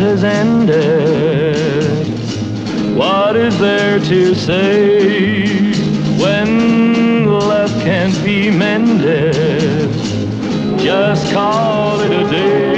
has ended. What is there to say when love can't be mended? Just call it a day.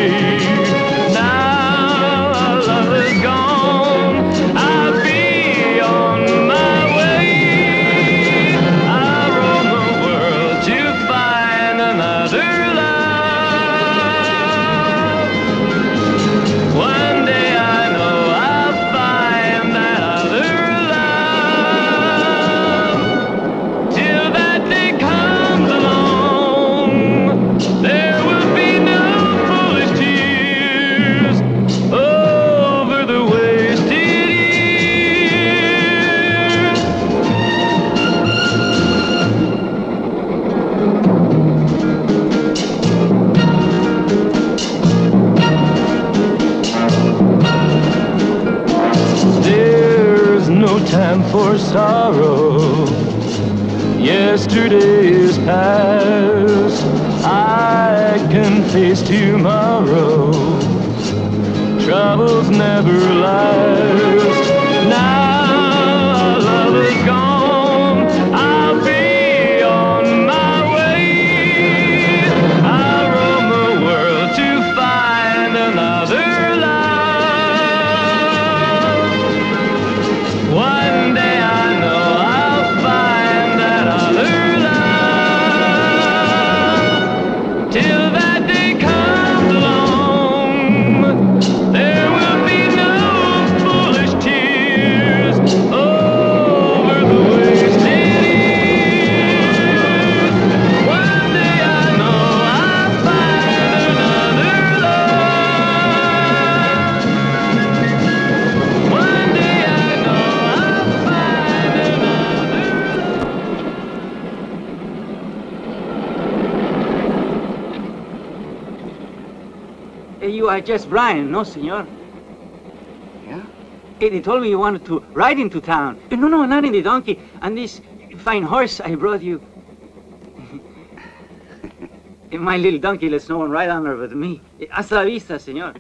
Sorrow. Yesterday is past. I can face tomorrow. Troubles never last. Now Are just Brian, no, senor? Yeah? Eh, They told me you wanted to ride into town. Eh, No, no, not in the donkey. And this fine horse I brought you. Eh, My little donkey lets no one ride on her but me. Eh, Hasta la vista, senor.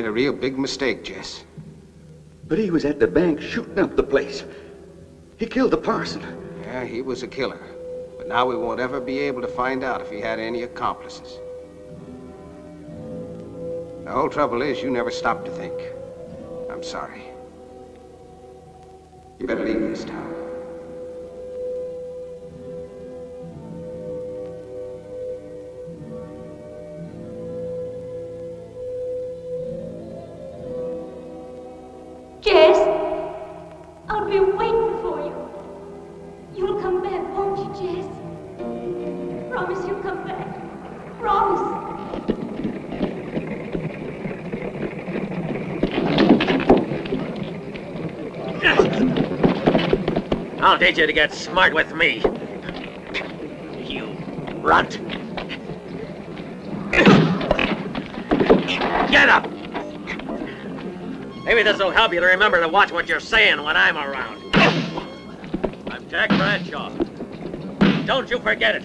Made a real big mistake, Jess. But he was at the bank shooting up the place. He killed the parson. Yeah, he was a killer. But now we won't ever be able to find out if he had any accomplices. The whole trouble is you never stopped to think. I'm sorry. You better leave this town. Teach you to get smart with me. You runt. Get up! Maybe this will help you to remember to watch what you're saying when I'm around. I'm Jack Bradshaw. Don't you forget it.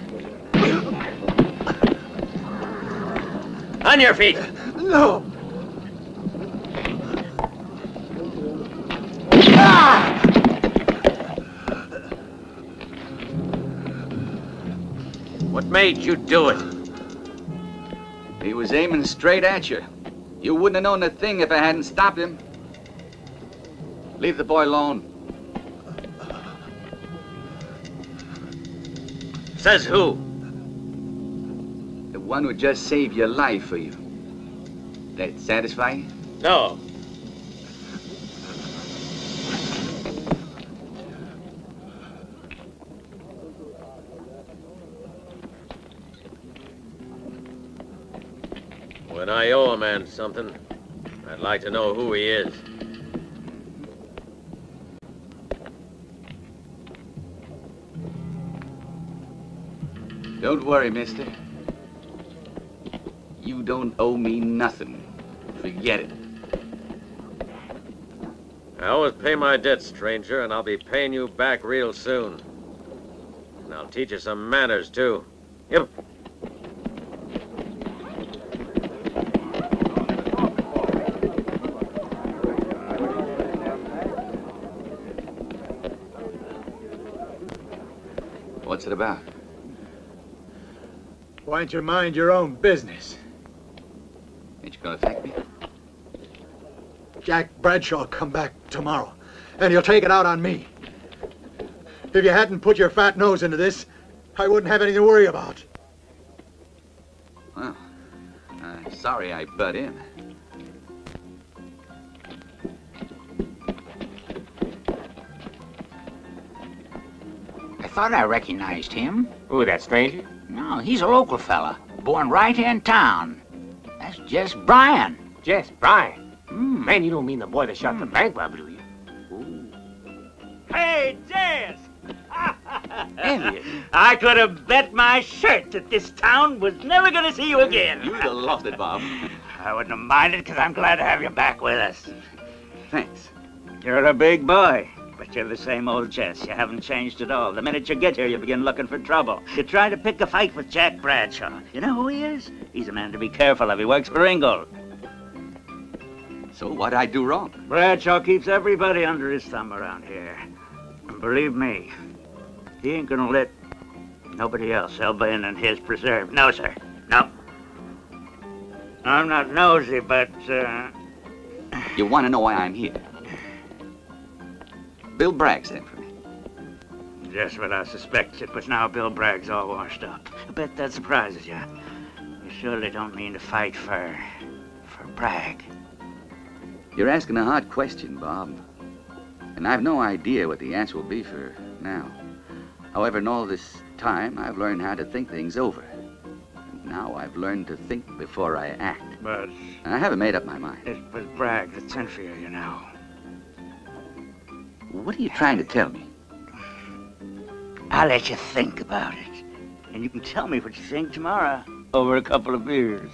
On your feet. No! Made you do it? He was aiming straight at you. You wouldn't have known a thing if I hadn't stopped him. Leave the boy alone. Says who? The one who just saved your life for you. That satisfy you? No. When I owe a man something, I'd like to know who he is. Don't worry, mister. You don't owe me nothing. Forget it. I always pay my debts, stranger, and I'll be paying you back real soon. And I'll teach you some manners, too. Yep. What's it about? Why don't you mind your own business? Ain't you gonna thank me? Jack Bradshaw will come back tomorrow, and he'll take it out on me. If you hadn't put your fat nose into this, I wouldn't have anything to worry about. Well, uh, sorry I butt in. Thought I recognized him. Who, that stranger? No, he's a local fella, born right here in town. That's Jess Bryan. Jess, Bryan? Mm. Man, you don't mean the boy that shot the bank robber, do you? Ooh. Hey, Jess! Elliot. I could have bet my shirt that this town was never going to see you again. You'd have lost it, Bob. I wouldn't have minded because I'm glad to have you back with us. Thanks. You're a big boy, but you're the same old Jess. You haven't changed at all. The minute you get here, you begin looking for trouble. You try to pick a fight with Jack Bradshaw. You know who he is? He's a man to be careful of. He works for Ringgold. So what'd I do wrong? Bradshaw keeps everybody under his thumb around here. And believe me, he ain't gonna let nobody else help in in his preserve. No, sir. No. I'm not nosy, but, uh, You want to know why I'm here? Bill Bragg sent for me. just what I suspected. But now Bill Bragg's all washed up. I bet that surprises you. You surely don't mean to fight for... for Bragg. You're asking a hard question, Bob. And I've no idea what the answer will be for now. However, in all this time, I've learned how to think things over. And Now I've learned to think before I act. But And I haven't made up my mind. it was Bragg that sent for you, you know. What are you trying to tell me? I'll let you think about it. And you can tell me what you think tomorrow over a couple of beers.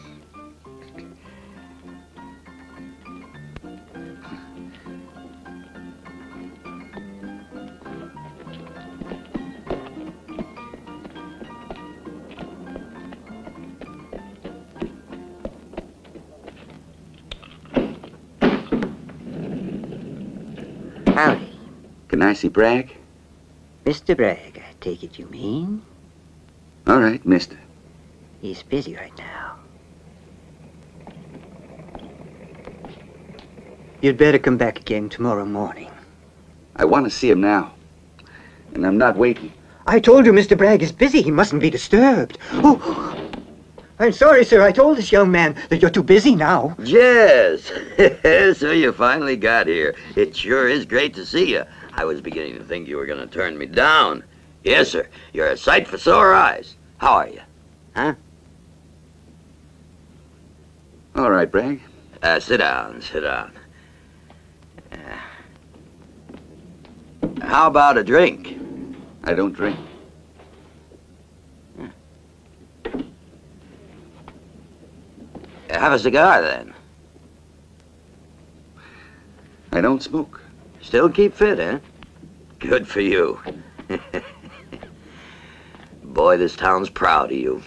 Can I see Bragg? Mr. Bragg, I take it you mean? All right, mister. He's busy right now. You'd better come back again tomorrow morning. I want to see him now. And I'm not waiting. I told you Mr. Bragg is busy. He mustn't be disturbed. Oh, I'm sorry, sir. I told this young man that you're too busy now. Yes. so you finally got here. It sure is great to see you. I was beginning to think you were going to turn me down. Yes, sir. You're a sight for sore eyes. How are you? Huh? All right, Bragg. Uh, sit down, sit down. Uh, how about a drink? I don't drink. Have a cigar, then. I don't smoke. Still keep fit, eh? Good for you. Boy, this town's proud of you.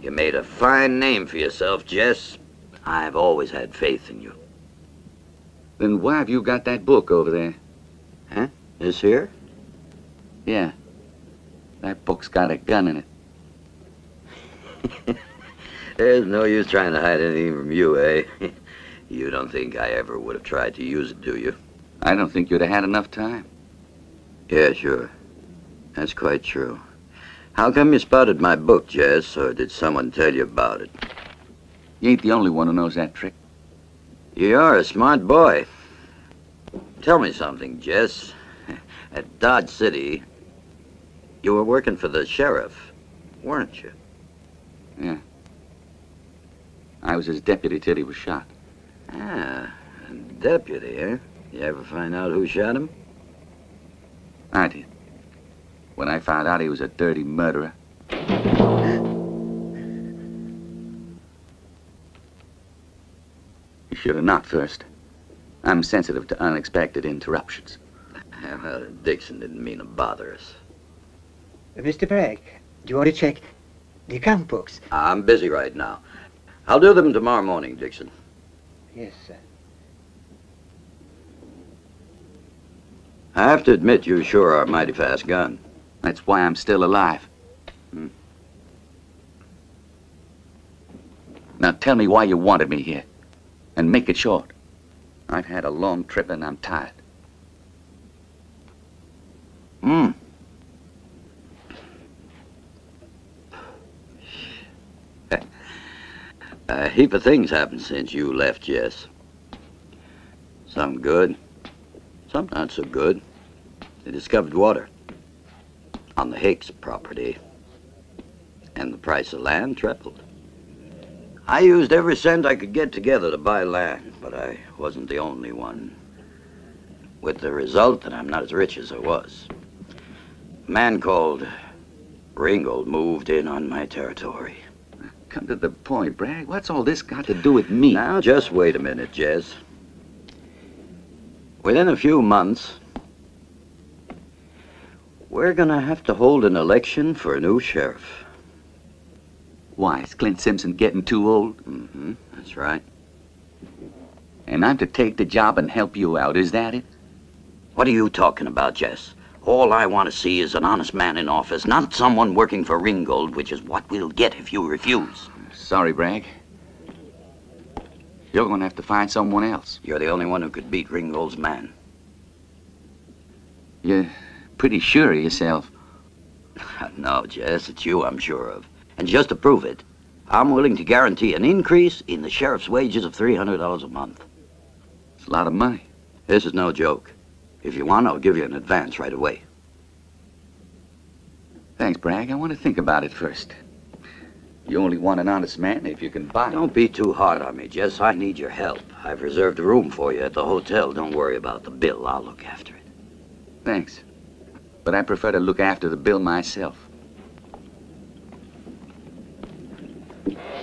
You made a fine name for yourself, Jess. I've always had faith in you. Then why have you got that book over there? Huh? This here? Yeah. That book's got a gun in it. There's no use trying to hide anything from you, eh? you don't think I ever would have tried to use it, do you? I don't think you'd have had enough time. Yeah, sure. That's quite true. How come you spotted my book, Jess, or did someone tell you about it? You ain't the only one who knows that trick. You are a smart boy. Tell me something, Jess. At Dodge City, you were working for the sheriff, weren't you? Yeah. I was his deputy till he was shot. Ah, deputy, eh? You ever find out who shot him? I did. When I found out he was a dirty murderer. You should have knocked first. I'm sensitive to unexpected interruptions. Well, Dixon didn't mean to bother us. Uh, Mr. Bragg, do you want to check the account books? I'm busy right now. I'll do them tomorrow morning, Dixon. Yes, sir. I have to admit you sure are a mighty fast gun. That's why I'm still alive. Hmm. Now tell me why you wanted me here. And make it short. I've had a long trip and I'm tired. Hmm. A heap of things happened since you left, Jess. Some good, some not so good. They discovered water on the Hicks property, and the price of land tripled. I used every cent I could get together to buy land, but I wasn't the only one. With the result that I'm not as rich as I was. A man called Ringgold moved in on my territory. Come to the point, Bragg. What's all this got to do with me? Now, just wait a minute, Jess. Within a few months, we're gonna have to hold an election for a new sheriff. Why, is Clint Simpson getting too old? Mm-hmm, that's right. And I'm to take the job and help you out, is that it? What are you talking about, Jess? All I want to see is an honest man in office, not someone working for Ringgold, which is what we'll get if you refuse. Sorry, Bragg. You're going to have to find someone else. You're the only one who could beat Ringgold's man. You're pretty sure of yourself. no, Jess, it's you I'm sure of. And just to prove it, I'm willing to guarantee an increase in the sheriff's wages of $300 a month. It's a lot of money. This is no joke. If you want, I'll give you an advance right away. Thanks, Bragg. I want to think about it first. You only want an honest man if you can buy. Don't be too hard on me, Jess. I need your help. I've reserved a room for you at the hotel. Don't worry about the bill. I'll look after it. Thanks. But I prefer to look after the bill myself.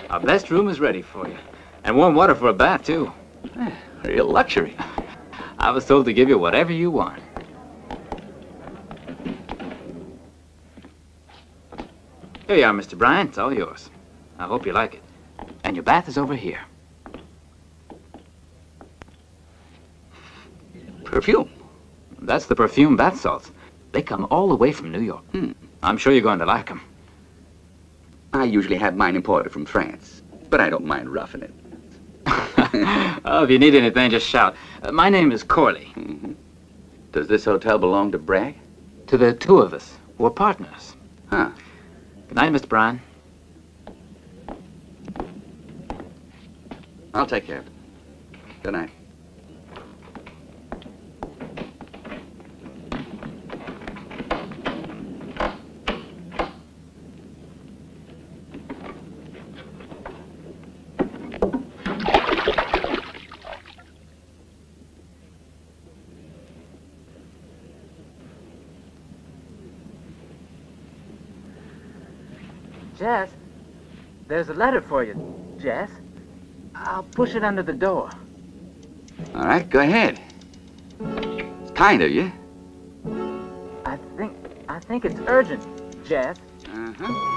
Our best room is ready for you. And warm water for a bath, too. Eh, real luxury. I was told to give you whatever you want. Here you are, Mr. Bryant. It's all yours. I hope you like it. And your bath is over here. Perfume. That's the perfume bath salts. They come all the way from New York. Hmm. I'm sure you're going to like them. I usually have mine imported from France, but I don't mind roughing it. oh, if you need anything, just shout. Uh, my name is Corley. Mm-hmm. Does this hotel belong to Bragg? To the two of us. We're partners. Huh. Good night, Mr. Bryan. I'll take care of it. Good night. Jess, there's a letter for you, Jess. I'll push it under the door. All right, go ahead. It's kind of you. I think I think it's urgent, Jess. Uh-huh.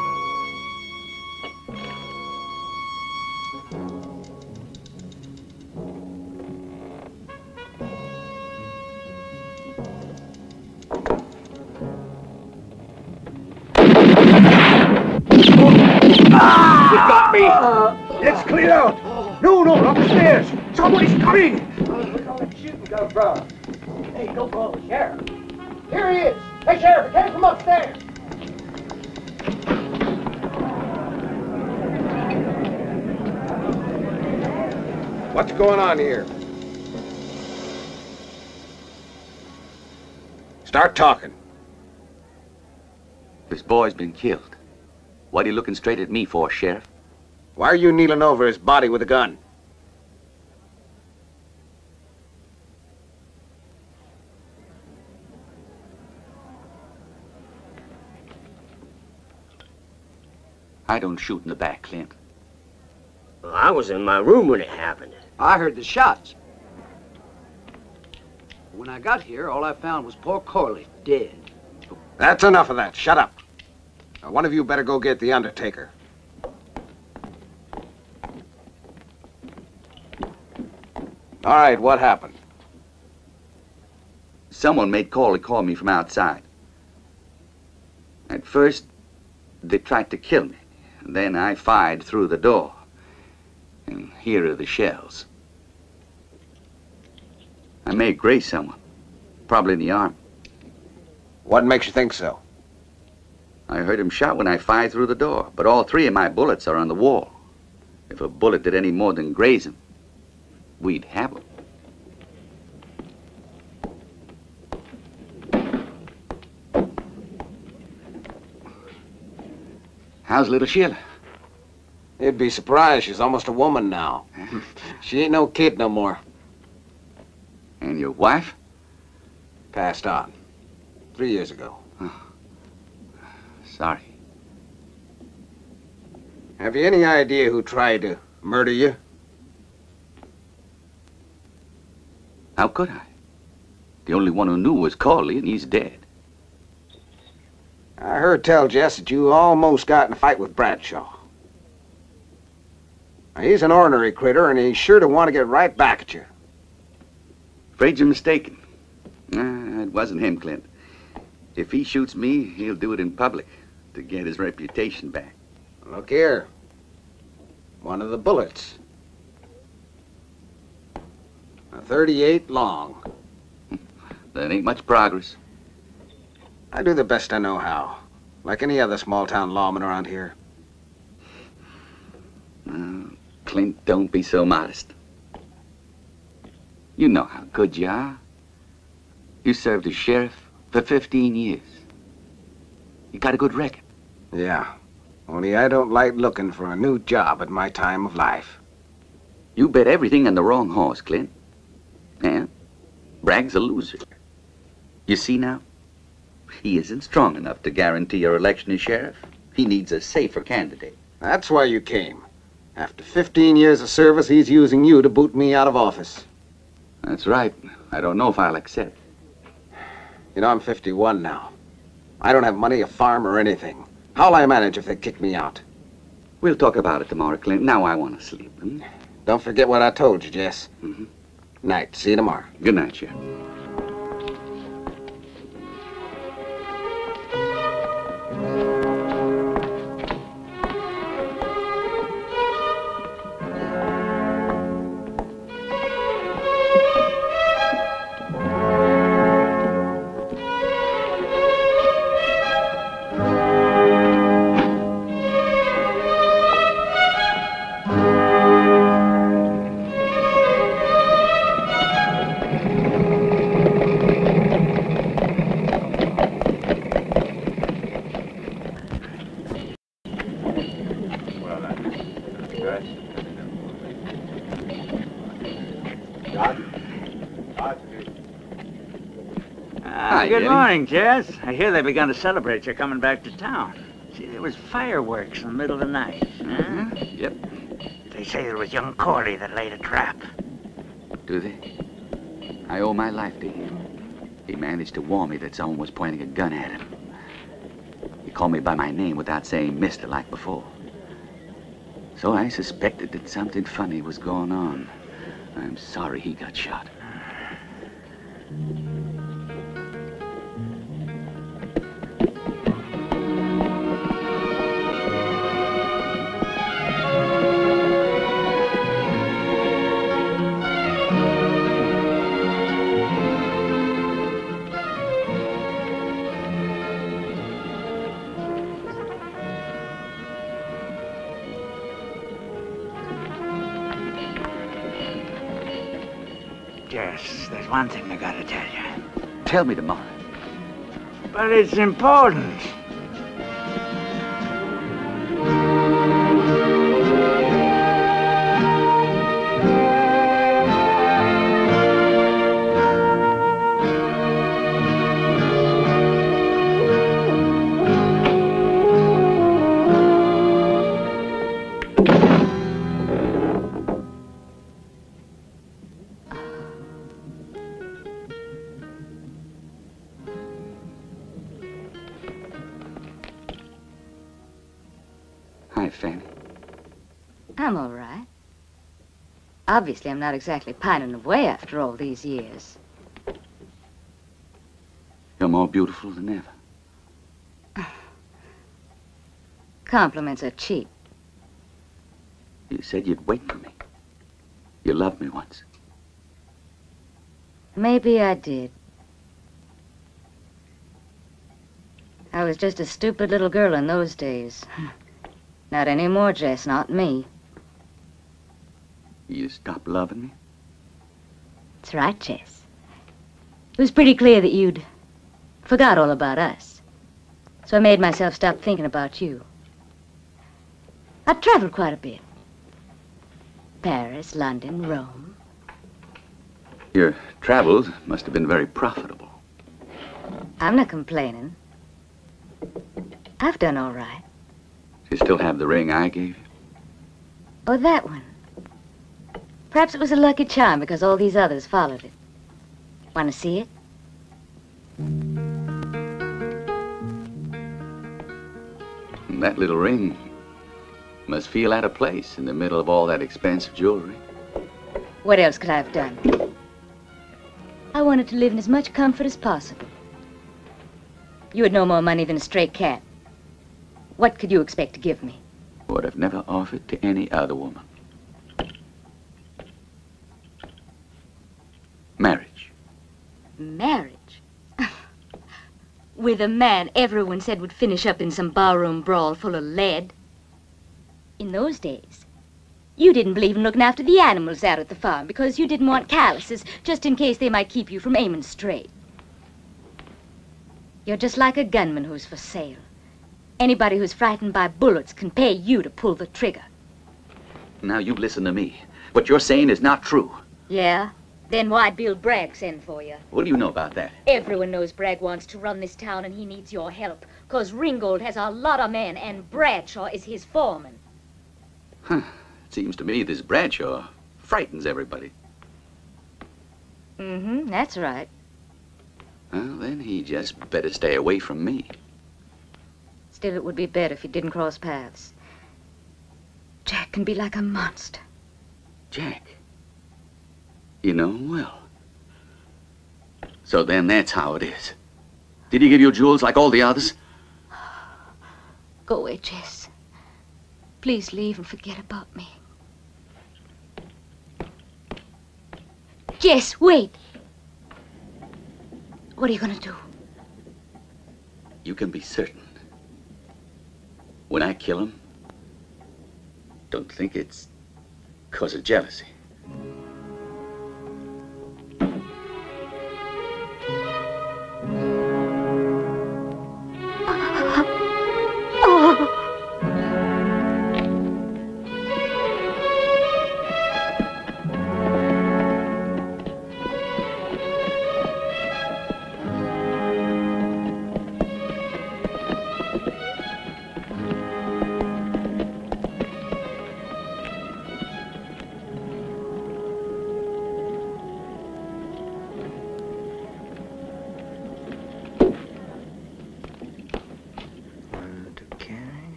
Going on here? Start talking. This boy's been killed. What are you looking straight at me for, Sheriff? Why are you kneeling over his body with a gun? I don't shoot in the back, Clint. Well, I was in my room when it happened. I heard the shots. When I got here, all I found was poor Corley dead. That's enough of that. Shut up. Now, one of you better go get the Undertaker. All right, what happened? Someone made Corley call me from outside. At first, they tried to kill me. Then I fired through the door. And here are the shells. I may graze someone. Probably in the arm. What makes you think so? I heard him shout when I fired through the door, but all three of my bullets are on the wall. If a bullet did any more than graze him, we'd have him. How's little Sheila? You'd be surprised. She's almost a woman now. she ain't no kid no more. And your wife? Passed on. Three years ago. Sorry. Have you any idea who tried to murder you? How could I? The only one who knew was Corley, and he's dead. I heard tell Jess that you almost got in a fight with Bradshaw. Now, he's an ornery critter, and he's sure to want to get right back at you. Afraid you're mistaken. Nah, it wasn't him, Clint. If he shoots me, he'll do it in public to get his reputation back. Look here. One of the bullets. A 38 long. That ain't much progress. I do the best I know how. Like any other small-town lawman around here. Uh, Clint, don't be so modest. You know how good you are. You served as sheriff for 15 years. You got a good record. Yeah. Only I don't like looking for a new job at my time of life. You bet everything on the wrong horse, Clint. And Bragg's a loser. You see now? He isn't strong enough to guarantee your election as sheriff. He needs a safer candidate. That's why you came. After 15 years of service, he's using you to boot me out of office. That's right. I don't know if I'll accept. You know, I'm 51 now. I don't have money, a farm, or anything. How'll I manage if they kick me out? We'll talk about it tomorrow, Clint. Now I want to sleep. Hmm? Don't forget what I told you, Jess. Mm-hmm. Night. See you tomorrow. Good night, Sheriff. Morning, Jess. I hear they begun to celebrate your coming back to town. See, there was fireworks in the middle of the night. Huh? Mm-hmm. Yep. They say it was young Corley that laid a trap. Do they? I owe my life to him. He managed to warn me that someone was pointing a gun at him. He called me by my name without saying mister like before. So I suspected that something funny was going on. I'm sorry he got shot. Tell me tomorrow. But it's important. Fanny. I'm all right. Obviously, I'm not exactly pining away after all these years. You're more beautiful than ever. Compliments are cheap. You said you'd wait for me. You loved me once. Maybe I did. I was just a stupid little girl in those days. Not anymore, Jess, not me. You stopped loving me? That's right, Jess. It was pretty clear that you'd forgot all about us. So I made myself stop thinking about you. I traveled quite a bit. Paris, London, Rome. Your travels must have been very profitable. I'm not complaining. I've done all right. You still have the ring I gave you? Oh, that one. Perhaps it was a lucky charm because all these others followed it. Want to see it? And that little ring must feel out of place in the middle of all that expensive jewelry. What else could I have done? I wanted to live in as much comfort as possible. You had no more money than a stray cat. What could you expect to give me? What I've never offered to any other woman. Marriage. Marriage? With a man everyone said would finish up in some barroom brawl full of lead. In those days, you didn't believe in looking after the animals out at the farm because you didn't want calluses just in case they might keep you from aiming straight. You're just like a gunman who's for sale. Anybody who's frightened by bullets can pay you to pull the trigger. Now you listen to me. What you're saying is not true. Yeah? Then why'd Bill Bragg send for you? What do you know about that? Everyone knows Bragg wants to run this town and he needs your help. Because Ringgold has a lot of men and Bradshaw is his foreman. Huh. It seems to me this Bradshaw frightens everybody. Mm-hmm, that's right. Well, then he just better stay away from me. Still, it would be better if you didn't cross paths. Jack can be like a monster. Jack? You know him well. So then that's how it is. Did he give you jewels like all the others? Go away, Jess. Please leave and forget about me. Jess, wait. What are you gonna do? You can be certain. When I kill him, don't think it's because of jealousy.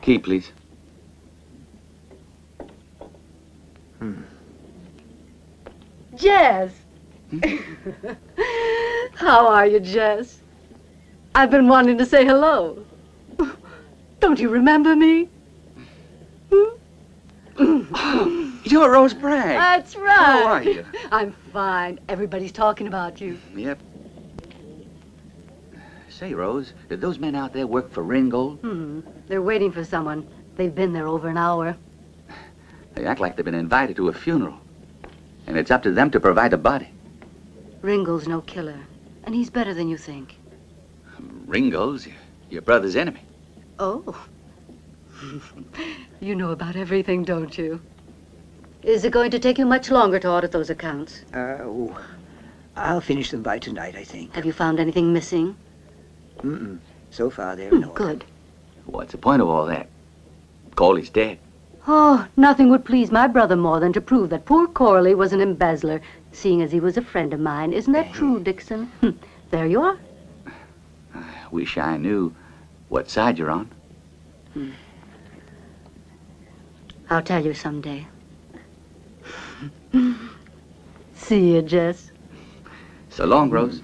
Tea, please. Hmm. Jess! How are you, Jess? I've been wanting to say hello. Don't you remember me? Oh, You're Rose Bragg. That's right. How are you? I'm fine. Everybody's talking about you. Yep. Say, Rose, did those men out there work for Ringgold? Hmm. They're waiting for someone. They've been there over an hour. They act like they've been invited to a funeral. And it's up to them to provide a body. Ringgold's no killer, and he's better than you think. Ringgold's your, your brother's enemy. Oh. you know about everything, don't you? Is it going to take you much longer to audit those accounts? Uh, oh, I'll finish them by tonight, I think. Have you found anything missing? Mm-mm. So far, they're in order. Good. What's the point of all that? Corley's dead. Oh, nothing would please my brother more than to prove that poor Corley was an embezzler, seeing as he was a friend of mine. Isn't that true, Dixon? Hmm. there you are. I wish I knew what side you're on. I'll tell you someday. See you, Jess. So long, Rose.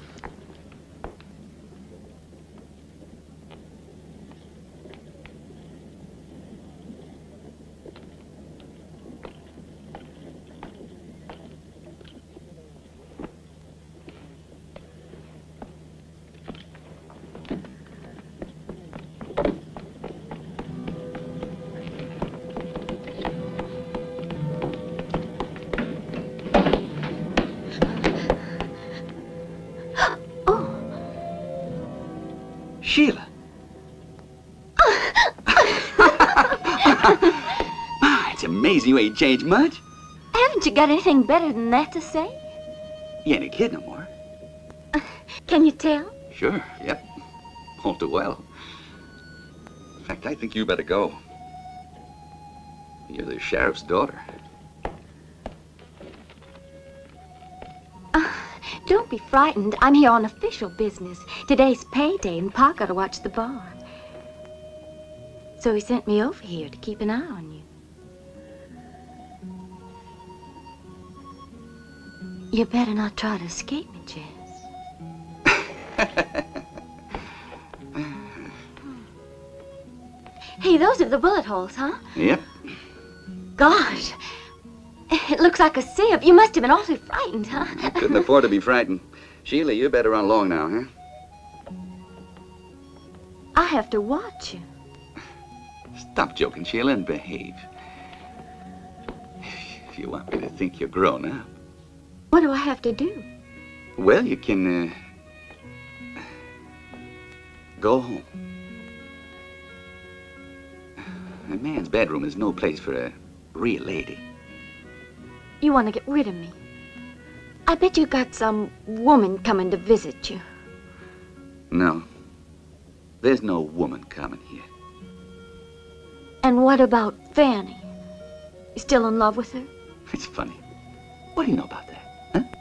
Ain't changed much. Haven't you got anything better than that to say? You ain't a kid no more. Can you tell? Sure, yep. All too well. In fact, I think you better go. You're the sheriff's daughter. Ah, don't be frightened. I'm here on official business. Today's payday, and Pa got to watch the bar. So he sent me over here to keep an eye on you. You better not try to escape me, Jess. hey, those are the bullet holes, huh? Yep. Gosh, it looks like a sieve. You must have been awfully frightened, huh? I couldn't afford to be frightened. Sheila, you better run along now, huh? I have to watch you. Stop joking, Sheila, and behave. If you want me to think you're grown up, What do I have to do? well, you can, uh, go home. A man's bedroom is no place for a real lady. You want to get rid of me. I bet you got some woman coming to visit you. No. There's no woman coming here. And what about Fanny? You still in love with her? It's funny. What do you know about that?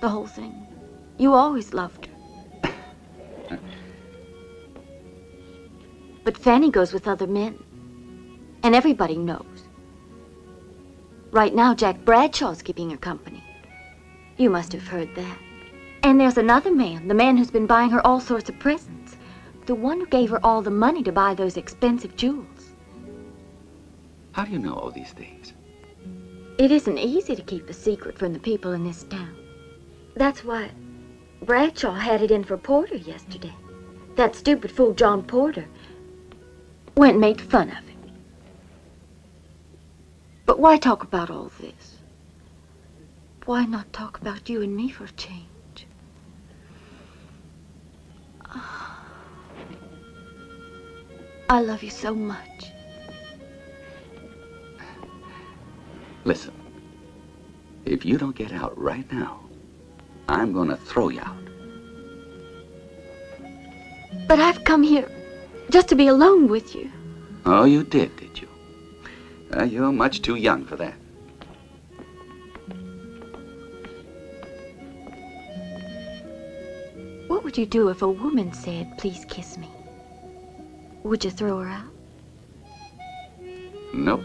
The whole thing. You always loved her. but Fanny goes with other men. And everybody knows. Right now, Jack Bradshaw's keeping her company. You must have heard that. And there's another man, the man who's been buying her all sorts of presents. The one who gave her all the money to buy those expensive jewels. How do you know all these things? It isn't easy to keep a secret from the people in this town. That's why Bradshaw had it in for Porter yesterday. That stupid fool John Porter went and made fun of him. But why talk about all this? Why not talk about you and me for a change? I love you so much. Listen. If you don't get out right now, I'm gonna throw you out. But I've come here just to be alone with you. Oh, you did, did you? Uh, you're much too young for that. What would you do if a woman said, please kiss me? Would you throw her out? Nope.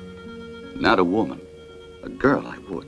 Not a woman. A girl, I would.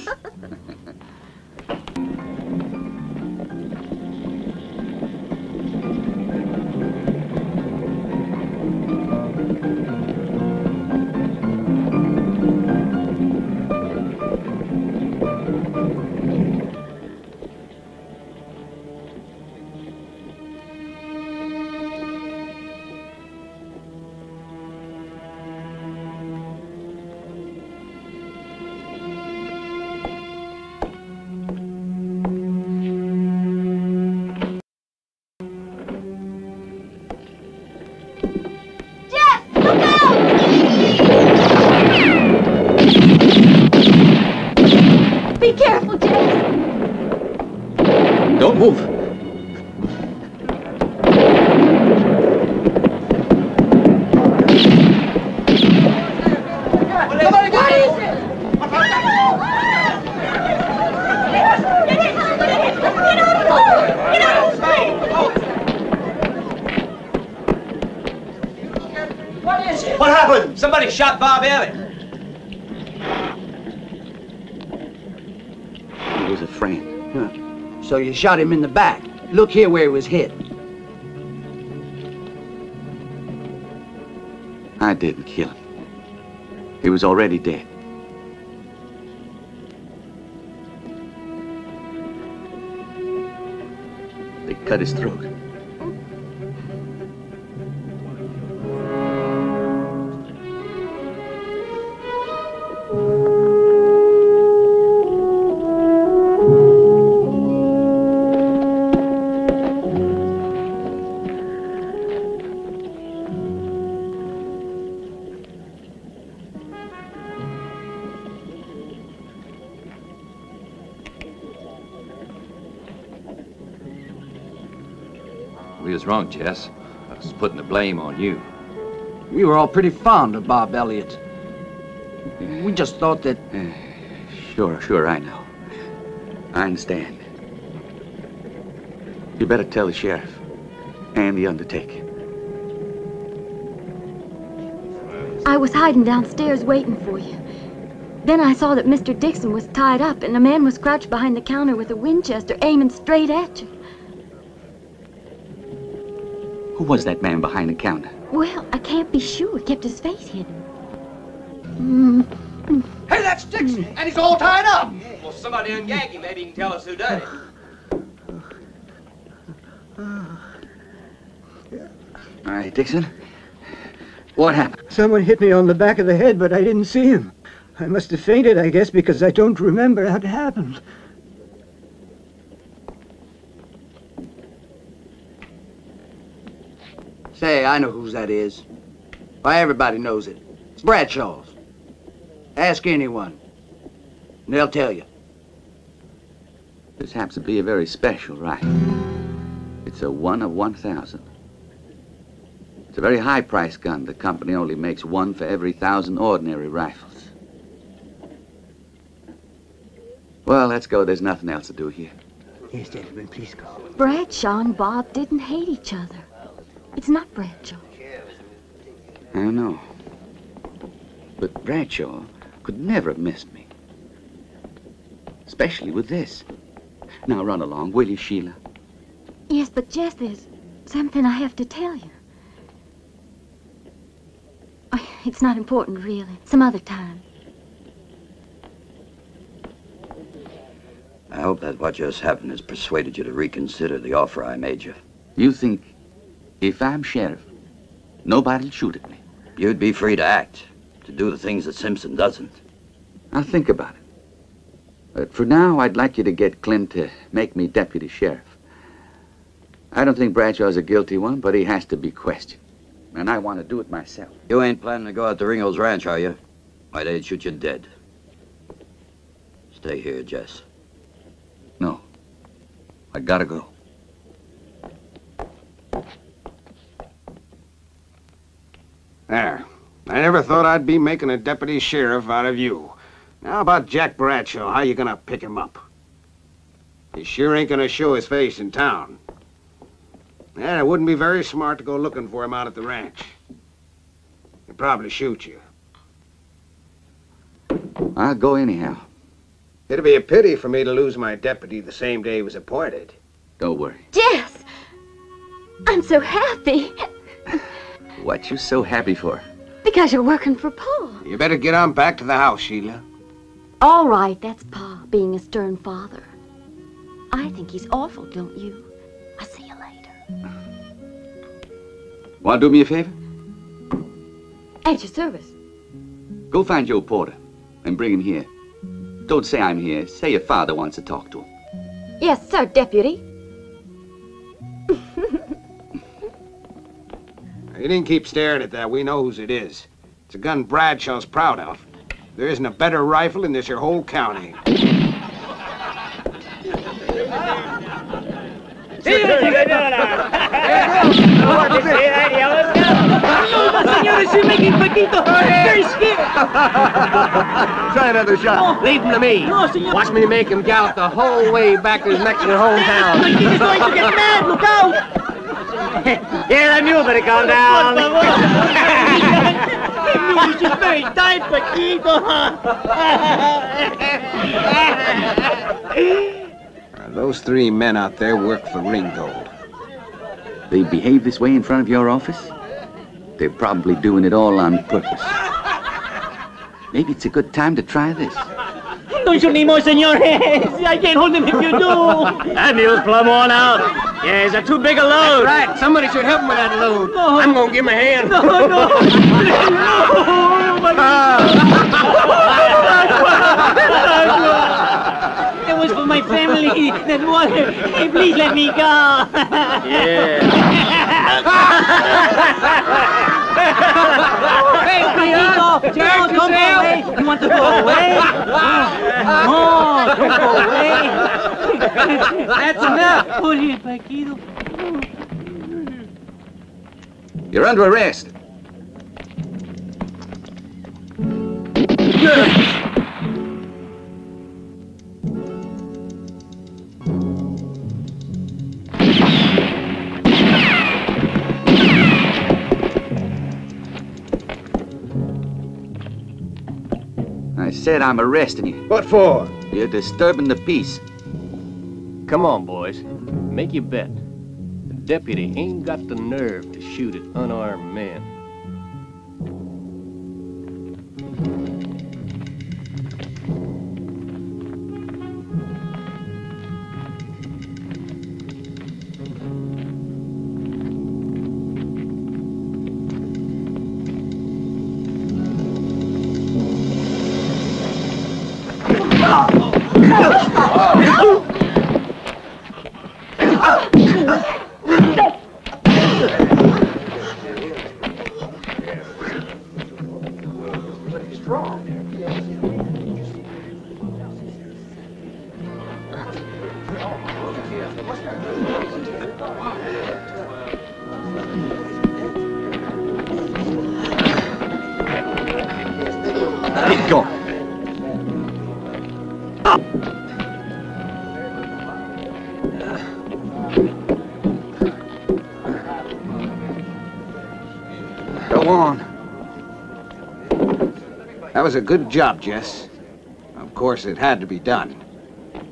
You shot him in the back. Look here where he was hit. I didn't kill him. He was already dead. They cut his throat. Jess. I was putting the blame on you. We were all pretty fond of Bob Elliott. We just thought that... Sure, sure, I know. I understand. You better tell the sheriff and the undertaker. I was hiding downstairs waiting for you. Then I saw that Mr. Dixon was tied up and a man was crouched behind the counter with a Winchester aiming straight at you. Who was that man behind the counter? Well, I can't be sure. He kept his face hidden. Mm. Hey, that's Dixon, and he's all tied up. Well, somebody ungag him. Maybe you can tell us who done it. All right, Dixon. What happened? Someone hit me on the back of the head, but I didn't see him. I must have fainted, I guess, because I don't remember how it happened. Say, I know whose that is. Why, everybody knows it. It's Bradshaw's. Ask anyone, and they'll tell you. This happens to be a very special rifle. It's a one of 1,000. It's a very high-priced gun. The company only makes one for every thousand ordinary rifles. Well, let's go. There's nothing else to do here. Yes, gentlemen, please go. Bradshaw and Bob didn't hate each other. It's not Bradshaw. I know. But Bradshaw could never have missed me. Especially with this. Now run along, will you, Sheila? Yes, but Jess, there's something I have to tell you. Oh, It's not important, really. Some other time. I hope that what just happened has persuaded you to reconsider the offer I made you. You think if I'm sheriff, nobody'll shoot at me? You'd be free to act, to do the things that Simpson doesn't. I'll think about it. But for now, I'd like you to get Clint to make me deputy sheriff. I don't think Bradshaw's a guilty one, but he has to be questioned. And I want to do it myself. You ain't planning to go out to Ringgold's ranch, are you? Why, they'd shoot you dead. Stay here, Jess. No. I gotta go. There. I never thought I'd be making a deputy sheriff out of you. Now about Jack Bradshaw, how you gonna pick him up? He sure ain't gonna show his face in town. And it wouldn't be very smart to go looking for him out at the ranch. He'd probably shoot you. I'll go anyhow. It'd be a pity for me to lose my deputy the same day he was appointed. Don't worry. Jess! I'm so happy. What you so happy for? Because you're working for Pa. You better get on back to the house, Sheila. All right, that's Pa being a stern father. I think he's awful, don't you? I'll see you later. Want to do me a favor? At your service. Go find Joe Porter and bring him here. Don't say I'm here. Say your father wants to talk to him. Yes, sir, deputy. You didn't keep staring at that. We know whose it is. It's a gun Bradshaw's proud of. There isn't a better rifle in this your whole county. Señores, you're making Paquito very scared. Try another shot. Leave him to me. No. Watch me make him gallop the whole way back to his Mexican hometown. Paquito's going to get mad. Look out. Yeah, that mule better calm down. She's very tight, Paquito. Those three men out there work for Ringgold. They behave this way in front of your office? They're probably doing it all on purpose. Maybe it's a good time to try this. Don't shoot me more, senores. I can't hold him if you do. That mule's plumb worn out. Yeah, is that too big a load? That's right. Somebody should help him with that load. No. I'm gonna give him a hand. No, no. It was for my family. That water. Hey, please let me go. hey, Paquito. No, don't go away. You want to go away? No, don't go away. That's enough. Put it, Paquito. You're under arrest. Said I'm arresting you. What for? You're disturbing the peace. Come on, boys. Make your bet. The deputy ain't got the nerve to shoot at unarmed men. Was a good job, Jess. Of course, it had to be done.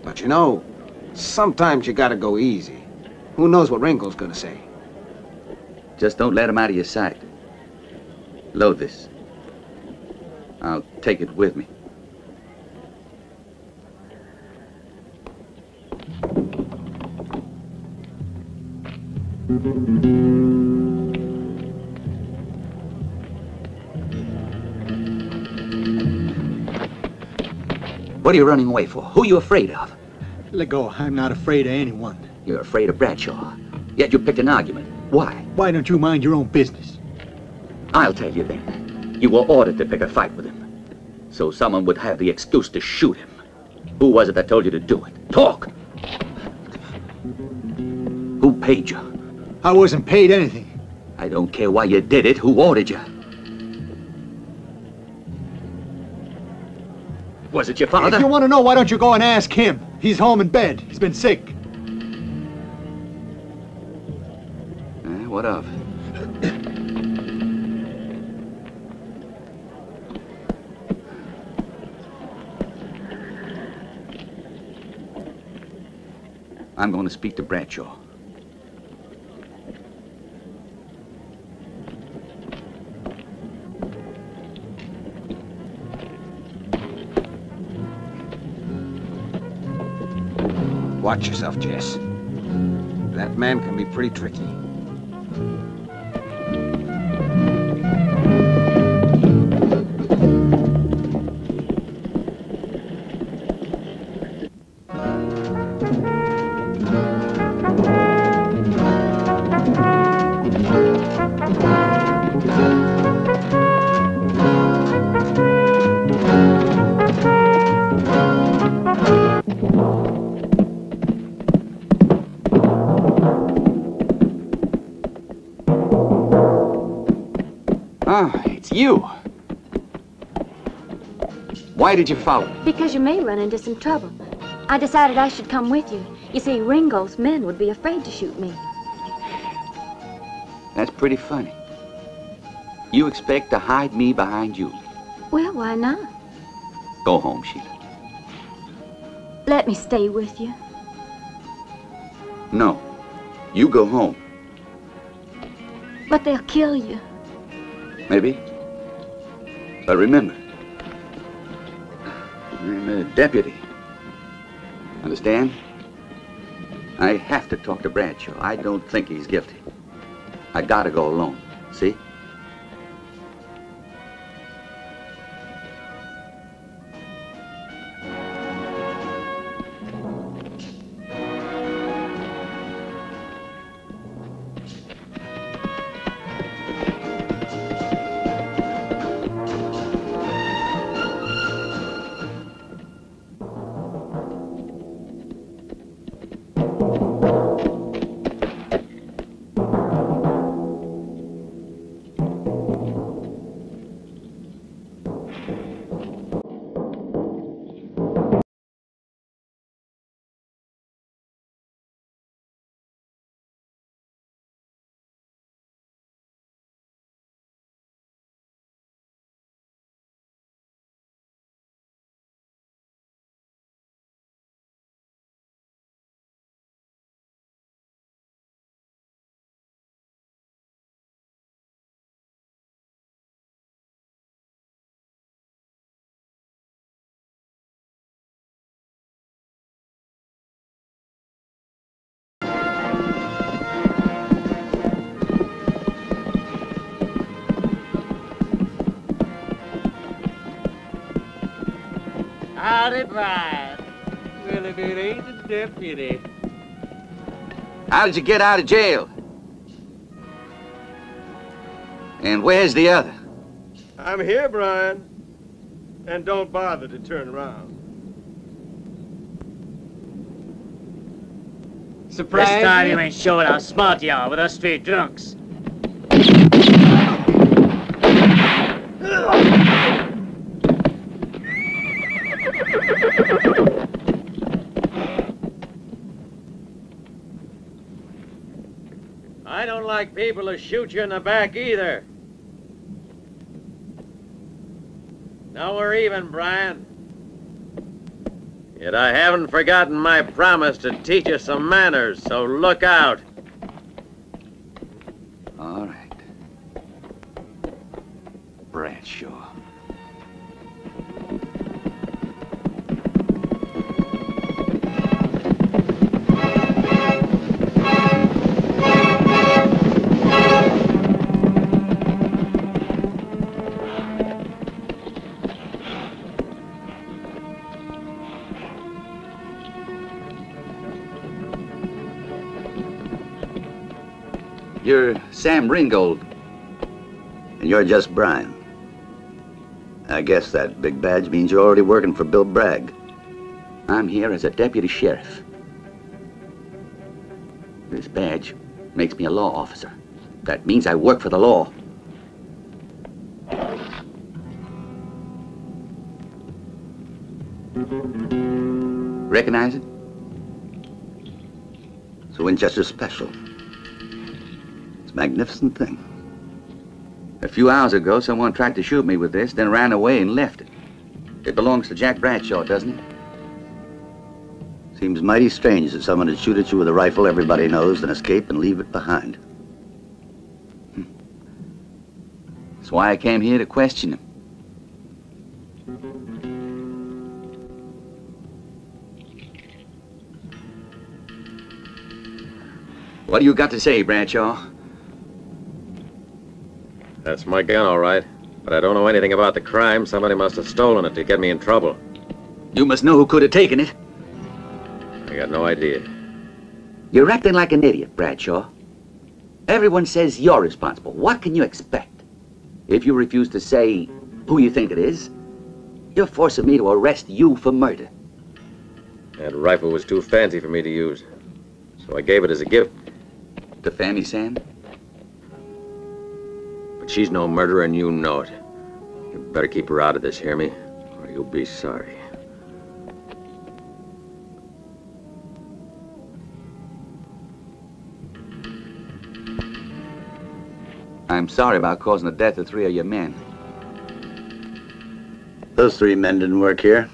But you know, sometimes you gotta go easy. Who knows what Ringgold's gonna say? Just don't let him out of your sight. Load this. I'll take it with me. What are you running away for? Who are you afraid of? Let go. I'm not afraid of anyone. You're afraid of Bradshaw. Yet you picked an argument. Why? Why don't you mind your own business? I'll tell you then. You were ordered to pick a fight with him. So someone would have the excuse to shoot him. Who was it that told you to do it? Talk! Who paid you? I wasn't paid anything. I don't care why you did it. Who ordered you? Was it your father? If you want to know, why don't you go and ask him? He's home in bed. He's been sick. Eh, what of? I'm going to speak to Bradshaw. Watch yourself, Jess. That man can be pretty tricky. Why did you follow me? Because you may run into some trouble. I decided I should come with you. You see, Ringgold's men would be afraid to shoot me. That's pretty funny. You expect to hide me behind you. Well, why not? Go home, Sheila. Let me stay with you. No. You go home. But they'll kill you. Maybe. But remember, deputy. Understand? I have to talk to Bradshaw. I don't think he's guilty. I gotta go alone. See? Howdy, Brian. Well, if it ain't the deputy. How did you get out of jail? And where's the other? I'm here, Brian. And don't bother to turn around. Surprise This time you? you ain't showing how smart you are with us street drunks. Like people to shoot you in the back either. Now we're even, Brian. Yet I haven't forgotten my promise to teach you some manners, so look out. All right. Bradshaw. You're Sam Ringgold. And you're just Brian. I guess that big badge means you're already working for Bill Bragg. I'm here as a deputy sheriff. This badge makes me a law officer. That means I work for the law. Recognize it? It's a Winchester Special. Magnificent thing. A few hours ago, someone tried to shoot me with this, then ran away and left it. It belongs to Jack Bradshaw, doesn't it? Seems mighty strange that someone would shoot at you with a rifle everybody knows, then escape and leave it behind. Hmm. That's why I came here to question him. What do you got to say, Bradshaw? That's my gun, all right. But I don't know anything about the crime. Somebody must have stolen it to get me in trouble. You must know who could have taken it. I got no idea. You're acting like an idiot, Bradshaw. Everyone says you're responsible. What can you expect? If you refuse to say who you think it is, you're forcing me to arrest you for murder. That rifle was too fancy for me to use. So I gave it as a gift. To Fanny Sam? But she's no murderer and you know it. You better keep her out of this, hear me? Or you'll be sorry. I'm sorry about causing the death of three of your men. Those three men didn't work here.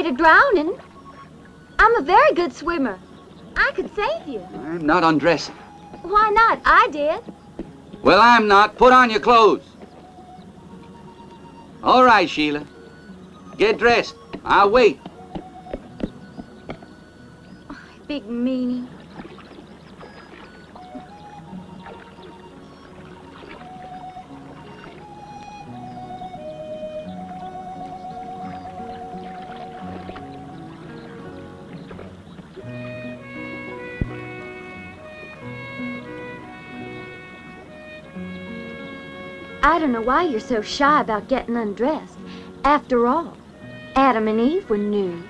Afraid of drowning. I'm a very good swimmer. I could save you. I'm not undressing. Why not? I did. Well, I'm not. Put on your clothes. All right, Sheila. Get dressed. I'll wait. Oh, big meanie. I don't know why you're so shy about getting undressed. After all, Adam and Eve were nude.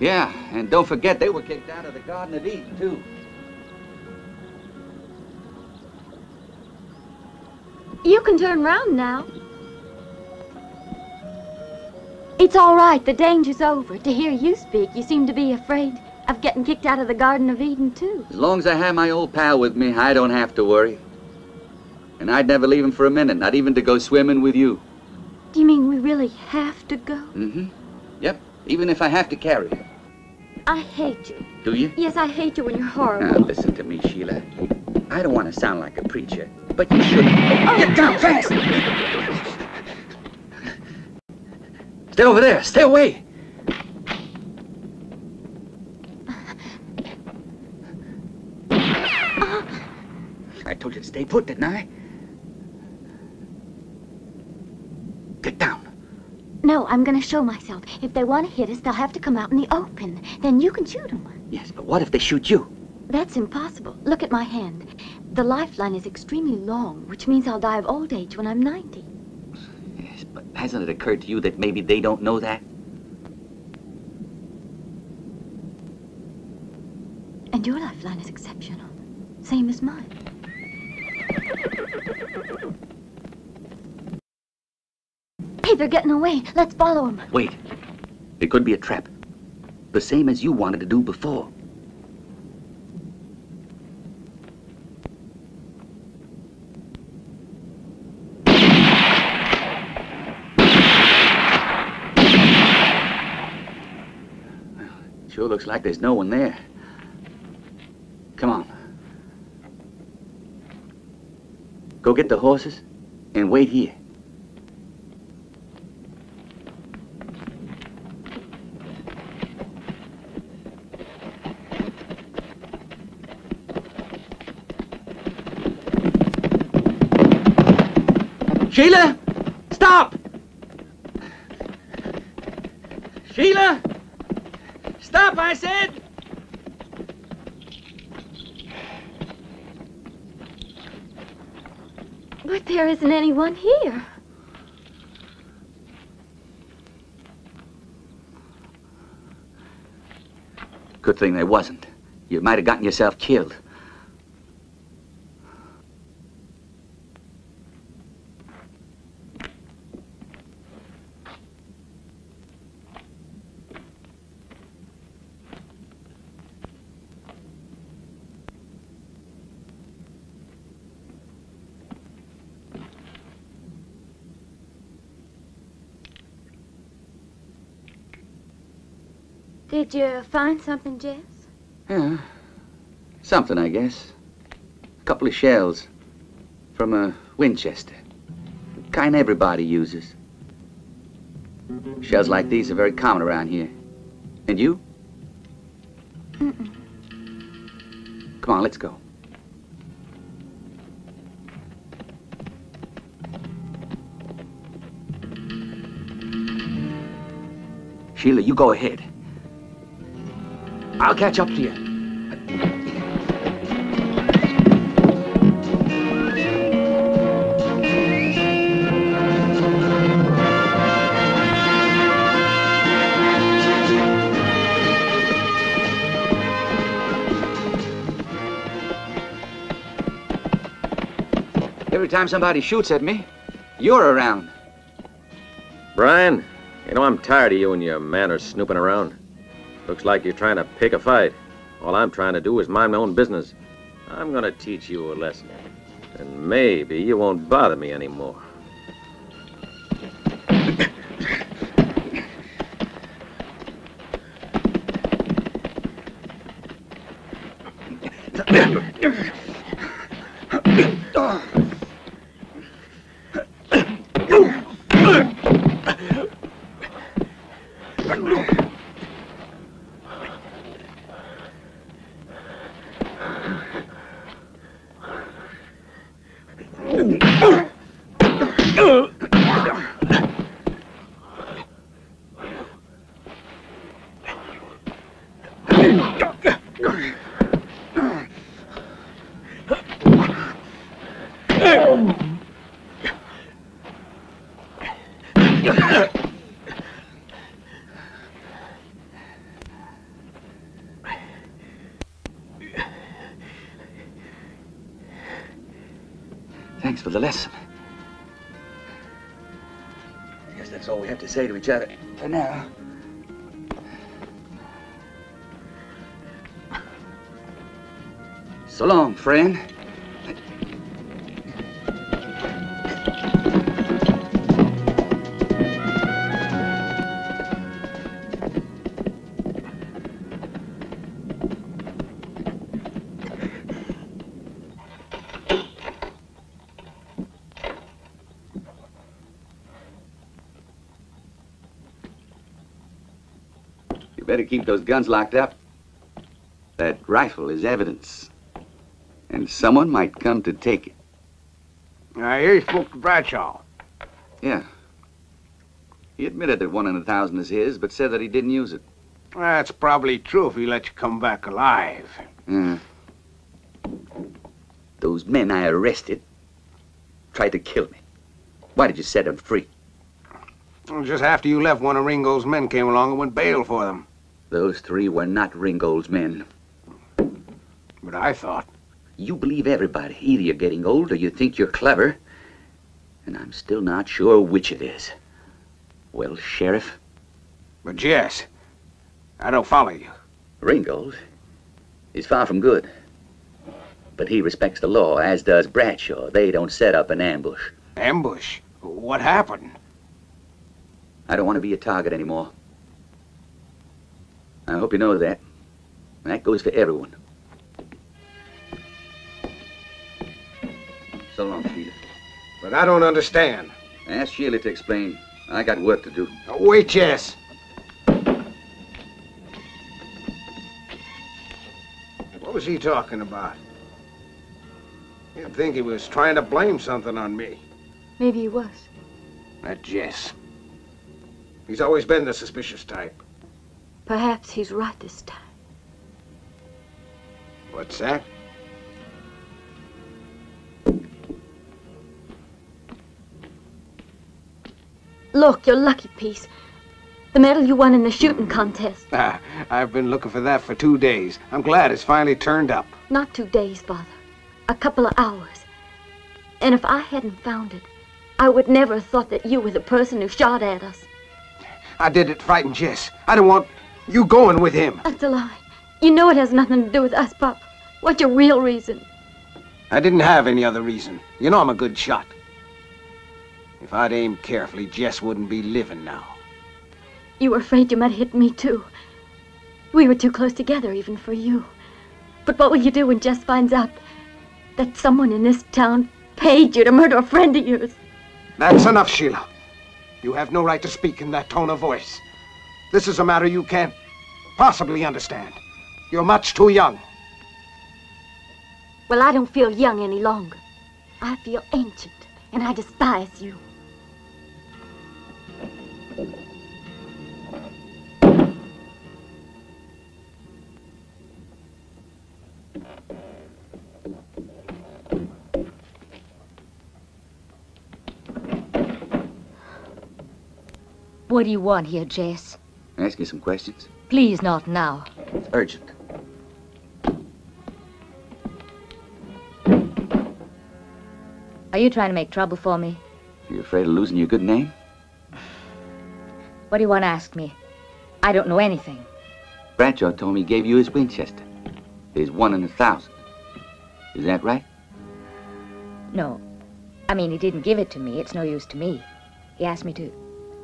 Yeah, and don't forget they were kicked out of the Garden of Eden, too. You can turn round now. It's all right. The danger's over. To hear you speak, you seem to be afraid of getting kicked out of the Garden of Eden, too. As long as I have my old pal with me, I don't have to worry. And I'd never leave him for a minute, not even to go swimming with you. Do you mean we really have to go? Mm-hmm. Yep, even if I have to carry him. I hate you. Do you? Yes, I hate you when you're horrible. Now, listen to me, Sheila. I don't want to sound like a preacher, but you should. Oh. Get down fast! Stay over there. Stay away. I told you to stay put, didn't I? Get down. No, I'm going to show myself. If they want to hit us, they'll have to come out in the open. Then you can shoot them. Yes, but what if they shoot you? That's impossible. Look at my hand. The lifeline is extremely long, which means I'll die of old age when I'm 90. Yes, but hasn't it occurred to you that maybe they don't know that? And your lifeline is exceptional. Same as mine. Hey, they're getting away. Let's follow them. Wait. It could be a trap. The same as you wanted to do before. Sure looks like there's no one there. Come on. Go get the horses and wait here. Sheila! Stop! Sheila! Stop, I said! But there isn't anyone here. Good thing there wasn't. You might have gotten yourself killed. Did you find something, Jess? Yeah. Something, I guess. A couple of shells. From a Winchester. The kind everybody uses. Shells like these are very common around here. And you? Mm-mm. Come on, let's go. Sheila, you go ahead. I'll catch up to you. Every time somebody shoots at me, you're around. Brian, you know I'm tired of you and your manners snooping around. Looks like you're trying to pick a fight. All I'm trying to do is mind my own business. I'm gonna teach you a lesson. And maybe you won't bother me anymore. Thanks for the lesson. I Guess that's all we have to say to each other for now. So long, friend. Those guns locked up. That rifle is evidence. And someone might come to take it. I hear you spoke to Bradshaw. Yeah. He admitted that one in a thousand is his, but said that he didn't use it. That's probably true if he let you come back alive. Yeah. Those men I arrested tried to kill me. Why did you set them free? Just after you left, one of Ringgold's men came along and went bail for them. Those three were not Ringgold's men. But I thought. You believe everybody. Either you're getting old or you think you're clever. And I'm still not sure which it is. Well, Sheriff? But Jess, I don't follow you. Ringgold is far from good. But he respects the law, as does Bradshaw. They don't set up an ambush. Ambush? What happened? I don't want to be a target anymore. I hope you know that. That goes for everyone. So long, Sheila. But I don't understand. Ask Sheila to explain. I got work to do. Now, wait, Jess. What was he talking about? You'd think he was trying to blame something on me. Maybe he was. That Jess. He's always been the suspicious type. Perhaps he's right this time. What's that? Look, your lucky piece. The medal you won in the shooting contest. Ah, I've been looking for that for two days. I'm glad it's finally turned up. Not two days, Father. A couple of hours. And if I hadn't found it, I would never have thought that you were the person who shot at us. I did it to frighten Jess. I don't want you going with him. That's a lie. You know it has nothing to do with us, Pop. What's your real reason? I didn't have any other reason. You know I'm a good shot. If I'd aimed carefully, Jess wouldn't be living now. You were afraid you might hit me, too. We were too close together, even for you. But what will you do when Jess finds out that someone in this town paid you to murder a friend of yours? That's enough, Sheila. You have no right to speak in that tone of voice. This is a matter you can't possibly understand. You're much too young. Well, I don't feel young any longer. I feel ancient, and I despise you. What do you want here, Jess? Ask you some questions. Please, not now. It's urgent. Are you trying to make trouble for me? Are You afraid of losing your good name? What do you want to ask me? I don't know anything. Bradshaw told me he gave you his Winchester. There's one in a thousand. Is that right? No. I mean, he didn't give it to me. It's no use to me. He asked me to,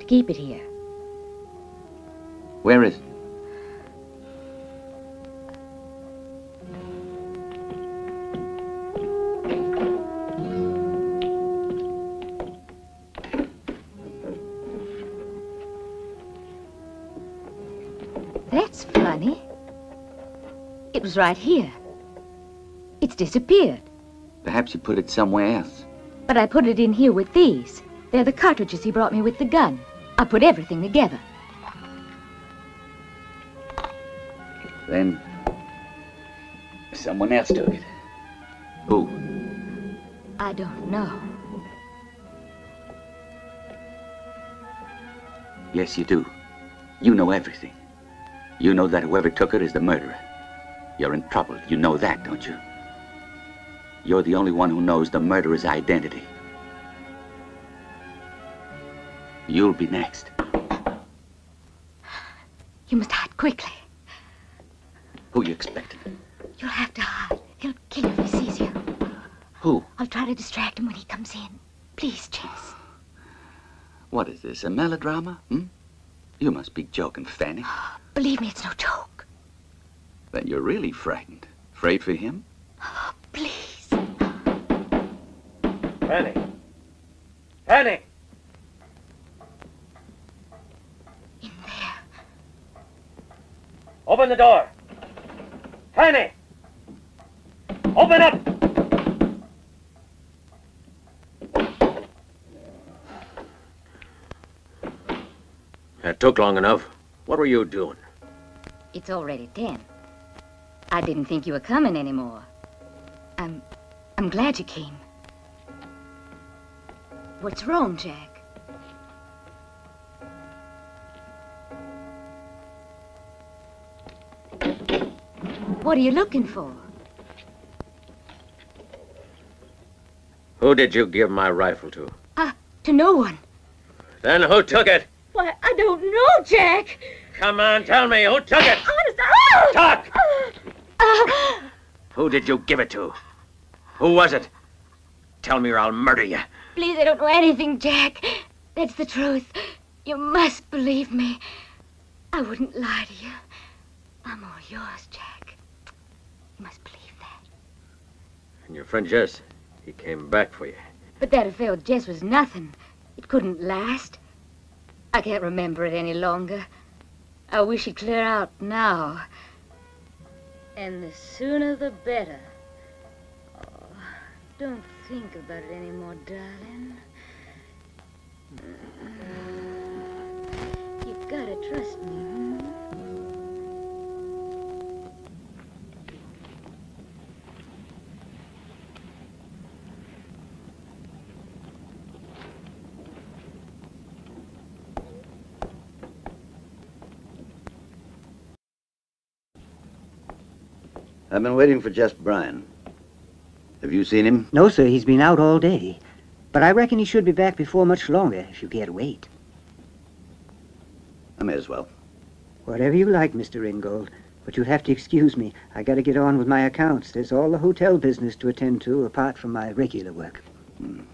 to keep it here. Where is it? That's funny. It was right here. It's disappeared. Perhaps you put it somewhere else. But I put it in here with these. They're the cartridges he brought me with the gun. I put everything together. Then someone else took it. Who? I don't know. Yes, you do. You know everything. You know that whoever took it is the murderer. You're in trouble. You know that, don't you? You're the only one who knows the murderer's identity. You'll be next. You must hide quickly. Who you expecting? You'll have to hide. He'll kill you if he sees you. Who? I'll try to distract him when he comes in. Please, Jess. What is this, a melodrama? Hmm? You must be joking, Fanny. Believe me, it's no joke. Then you're really frightened. Afraid for him? Please. Fanny. Fanny! In there. Open the door. Fanny! Open up! That took long enough. What were you doing? It's already ten. I didn't think you were coming anymore. I'm... I'm glad you came. What's wrong, Jack? What are you looking for? Who did you give my rifle to? Ah, to no one. Then who took it? Why, I don't know, Jack. Come on, tell me who took it. Honest, oh! Talk! Ah, Who did you give it to? Who was it? Tell me or I'll murder you. please, I don't know anything, Jack. That's the truth. You must believe me. I wouldn't lie to you. I'm all yours, Jack. You must believe that. And your friend Jess, he came back for you. But that affair with Jess was nothing. It couldn't last. I can't remember it any longer. I wish it'd clear out now. And the sooner the better. Oh, don't think about it anymore, darling. You've got to trust me. hmm? I've been waiting for Jess Bryan. Have you seen him? No, sir, he's been out all day. But I reckon he should be back before much longer, if you care to wait. I may as well. Whatever you like, Mr. Ringgold. But you'll have to excuse me. I gotta get on with my accounts. There's all the hotel business to attend to, apart from my regular work. I'm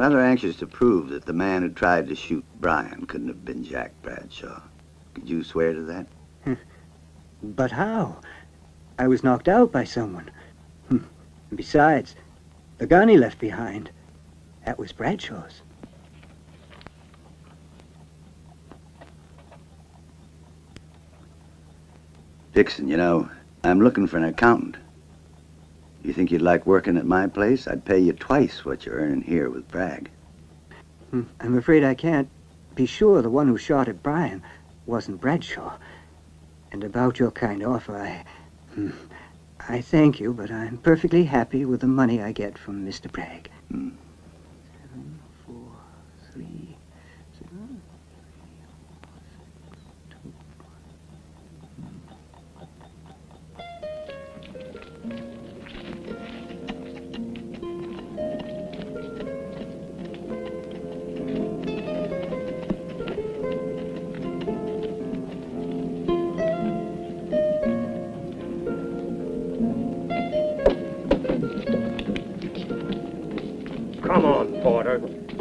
rather anxious to prove that the man who tried to shoot Bryan couldn't have been Jack Bradshaw. Could you swear to that? But how? I was knocked out by someone. Hmm. And besides, the gun he left behind, that was Bradshaw's. Dixon, you know, I'm looking for an accountant. You think you'd like working at my place? I'd pay you twice what you're earning here with Bragg. Hmm. I'm afraid I can't be sure the one who shot at Bryan wasn't Bradshaw. And about your kind offer, I... hmm, I thank you, but I'm perfectly happy with the money I get from Mr. Bragg. Hmm. Seven,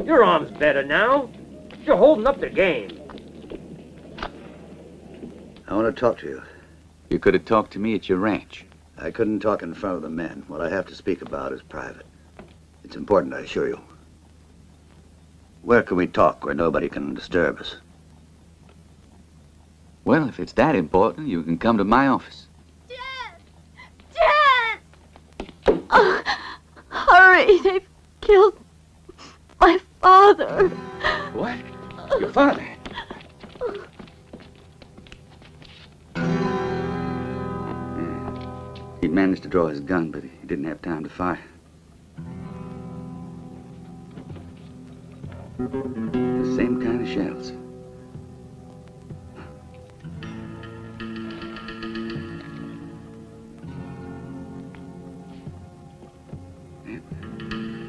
Your arm's better now. You're holding up the game. I want to talk to you. You could have talked to me at your ranch. I couldn't talk in front of the men. What I have to speak about is private. It's important, I assure you. Where can we talk where nobody can disturb us? Well, if it's that important, you can come to my office. Dad! Oh, hurry, they've killed my father. What? Your father? Hmm. He'd managed to draw his gun, but he didn't have time to fire. The same kind of shells.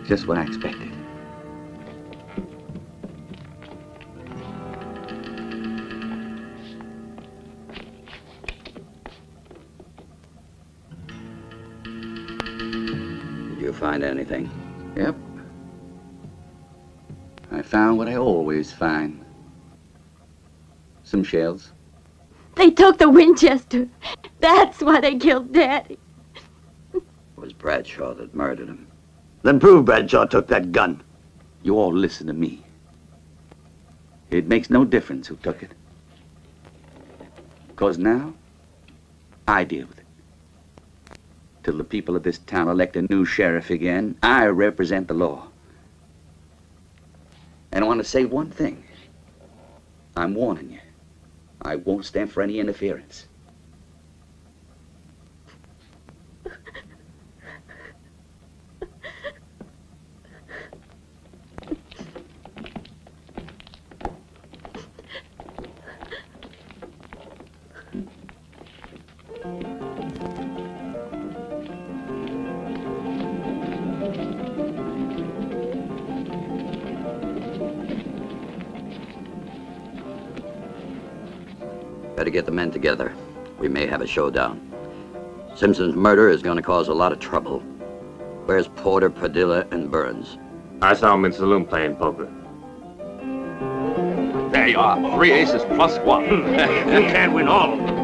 Just what I expected. Find anything? Yep. I found what I always find. Some shells. They took the Winchester. That's why they killed Daddy. It was Bradshaw that murdered him. Then prove Bradshaw took that gun. You all listen to me. It makes no difference who took it. Because now, I deal with it. Till the people of this town elect a new sheriff again, I represent the law. And I want to say one thing. I'm warning you. I won't stand for any interference. Better get the men together. We may have a showdown. Simpson's murder is going to cause a lot of trouble. Where's Porter, Padilla, and Burns? I saw him in saloon playing poker. There you are. Three aces plus one. you can't win all of them.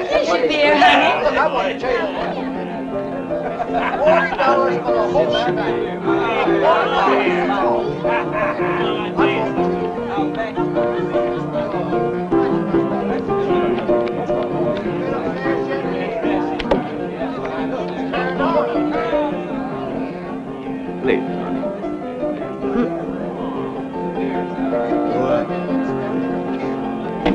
Here's your beer, honey. Please.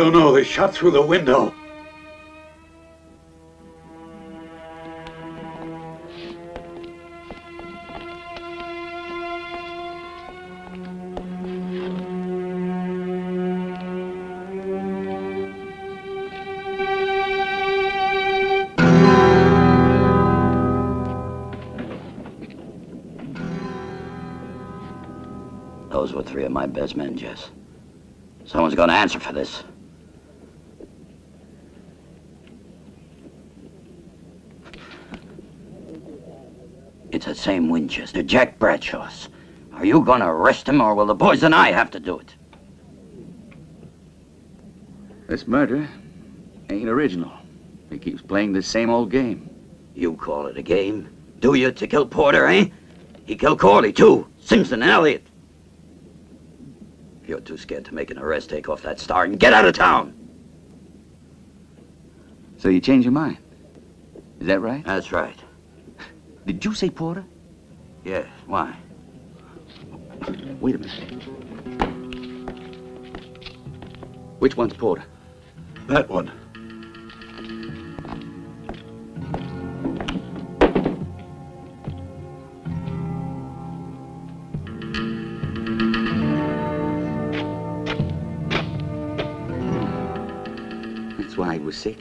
don't know. They shot through the window. Those were three of my best men, Jess. Someone's gonna answer for this. It's the same Winchester, Jack Bradshaw's. Are you gonna arrest him, or will the boys and I have to do it? This murder ain't original. He keeps playing the same old game. You call it a game? Do you, to kill Porter, eh? He killed Corley, too. Simpson and Elliot. If you're too scared to make an arrest, take off that star and get out of town. So you change your mind? Is that right? That's right. Did you say Porter? Yes, why? Wait a minute. Which one's Porter? That one. That's why he was sick.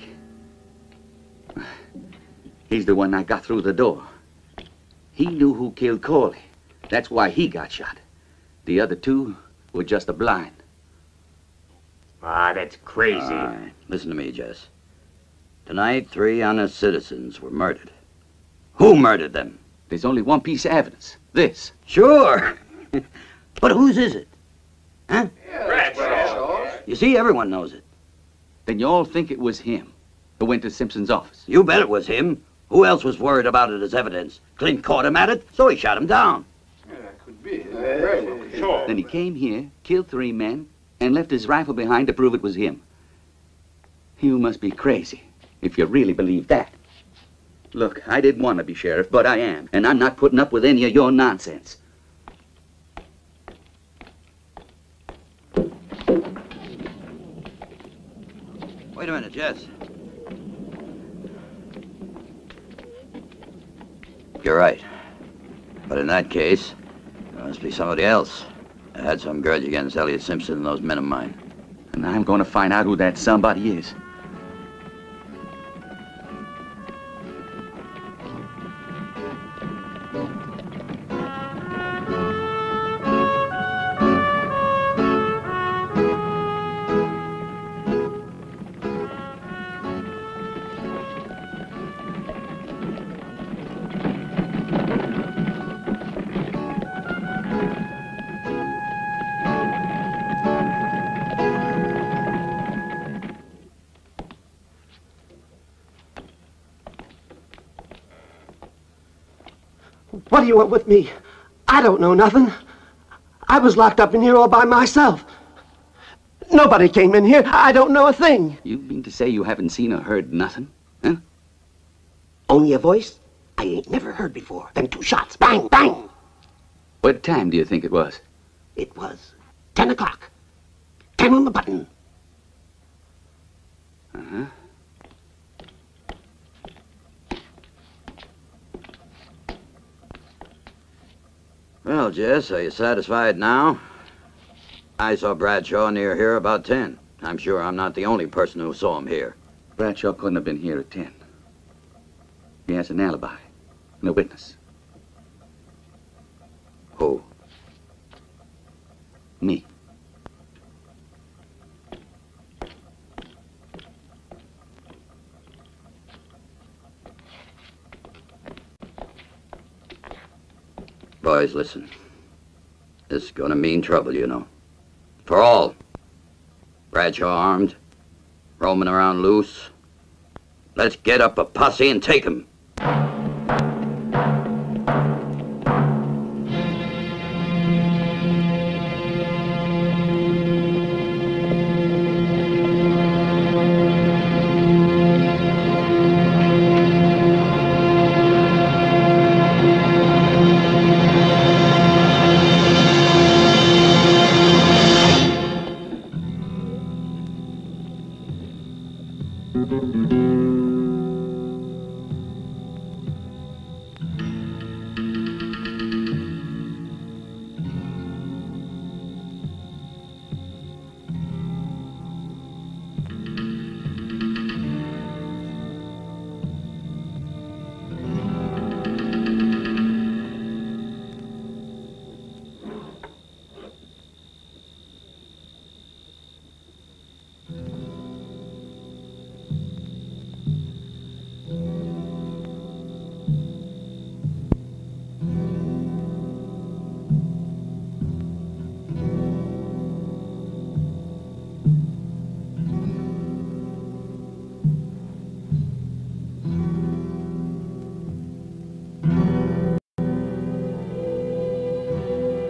He's the one that got through the door. He knew who killed Corley. That's why he got shot. The other two were just a blind. Ah, that's crazy. All right, Listen to me, Jess. Tonight, three honest citizens were murdered. Who murdered them? There's only one piece of evidence. This. Sure. but whose is it? Huh? You see, everyone knows it. Then you all think it was him who went to Simpson's office. You bet it was him. Who else was worried about it as evidence? Clint caught him at it, so he shot him down. That could be. Sure. Then he came here, killed three men, and left his rifle behind to prove it was him. You must be crazy if you really believe that. Look, I didn't want to be sheriff, but I am, and I'm not putting up with any of your nonsense. Wait a minute, Jess. You're right. But in that case, there must be somebody else that had some grudge against Elliot Simpson and those men of mine. And I'm going to find out who that somebody is. You want with me? I don't know nothing. I was locked up in here all by myself. Nobody came in here. I don't know a thing. You mean to say you haven't seen or heard nothing? Huh? Only a voice I ain't never heard before. Then two shots. Bang, bang. What time do you think it was? It was ten o'clock. Ten on the button. Uh-huh. Well, Jess, are you satisfied now? I saw Bradshaw near here about 10. I'm sure I'm not the only person who saw him here. Bradshaw couldn't have been here at 10. He has an alibi and a witness. Who? Me. Boys, listen. This is gonna mean trouble, you know. For all. Bradshaw armed, roaming around loose. Let's get up a posse and take him.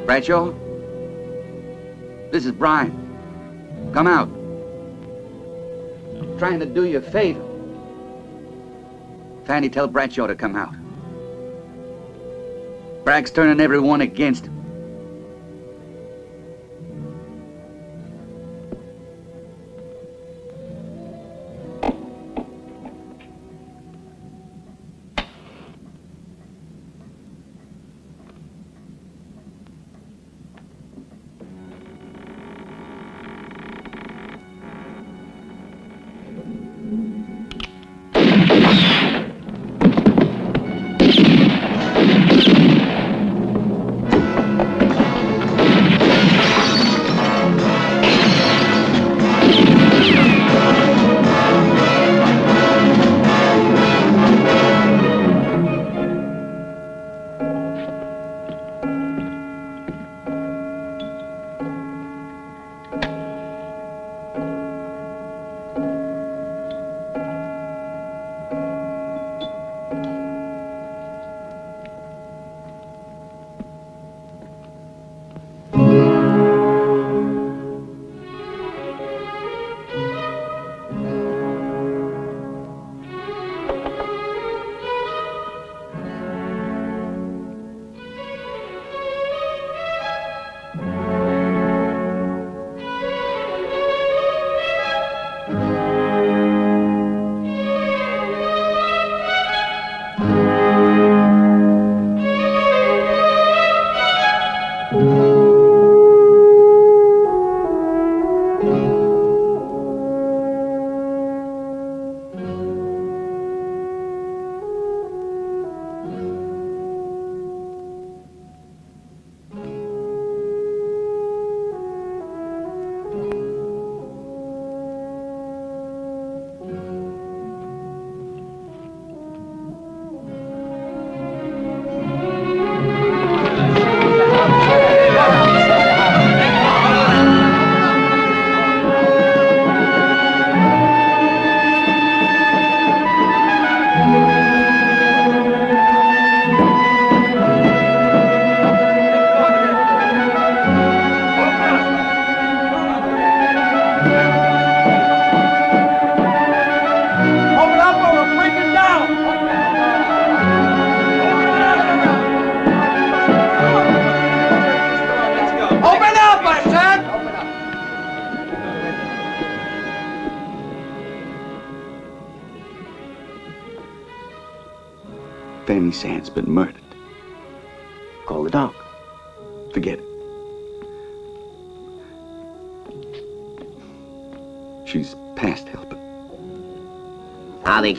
Bradshaw? This is Brian. Come out. I'm trying to do you a favor. Fanny, tell Bradshaw to come out. Bragg's turning everyone against him.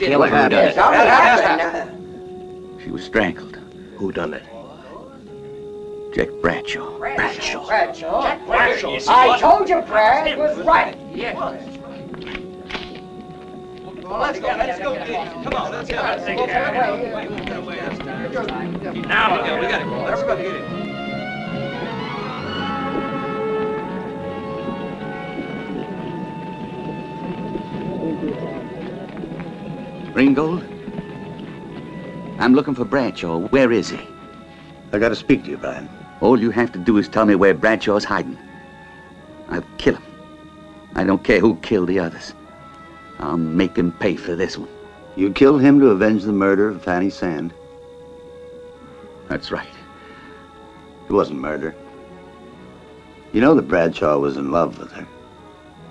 She's past helping. How they kill What her? Who does happened? it? Happened? She was strangled. Who done it? Jack Bradshaw. Bradshaw. Bradshaw. Jack Bradshaw. I told you Brad was right. Well, let's go. Let's go. Come on, let's go. Let's go. Now, we got, we got him. Everybody get him. Ringgold? I'm looking for Bradshaw. Where is he? I gotta speak to you, Brian. All you have to do is tell me where Bradshaw's hiding. I'll kill him. I don't care who killed the others. I'll make him pay for this one. You killed him to avenge the murder of Fanny Sand. That's right. It wasn't murder. You know that Bradshaw was in love with her.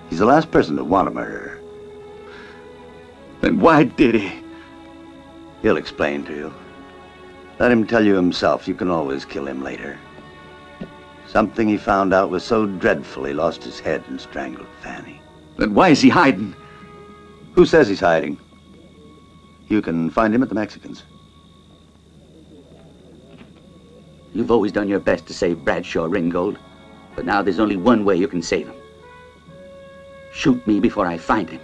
He's the last person to want to murder her. Then why did he? He'll explain to you. Let him tell you himself. You can always kill him later. Something he found out was so dreadful he lost his head and strangled Fanny. Then why is he hiding? Who says he's hiding? You can find him at the Mexicans. You've always done your best to save Bradshaw Ringgold, but now there's only one way you can save him. Shoot me before I find him.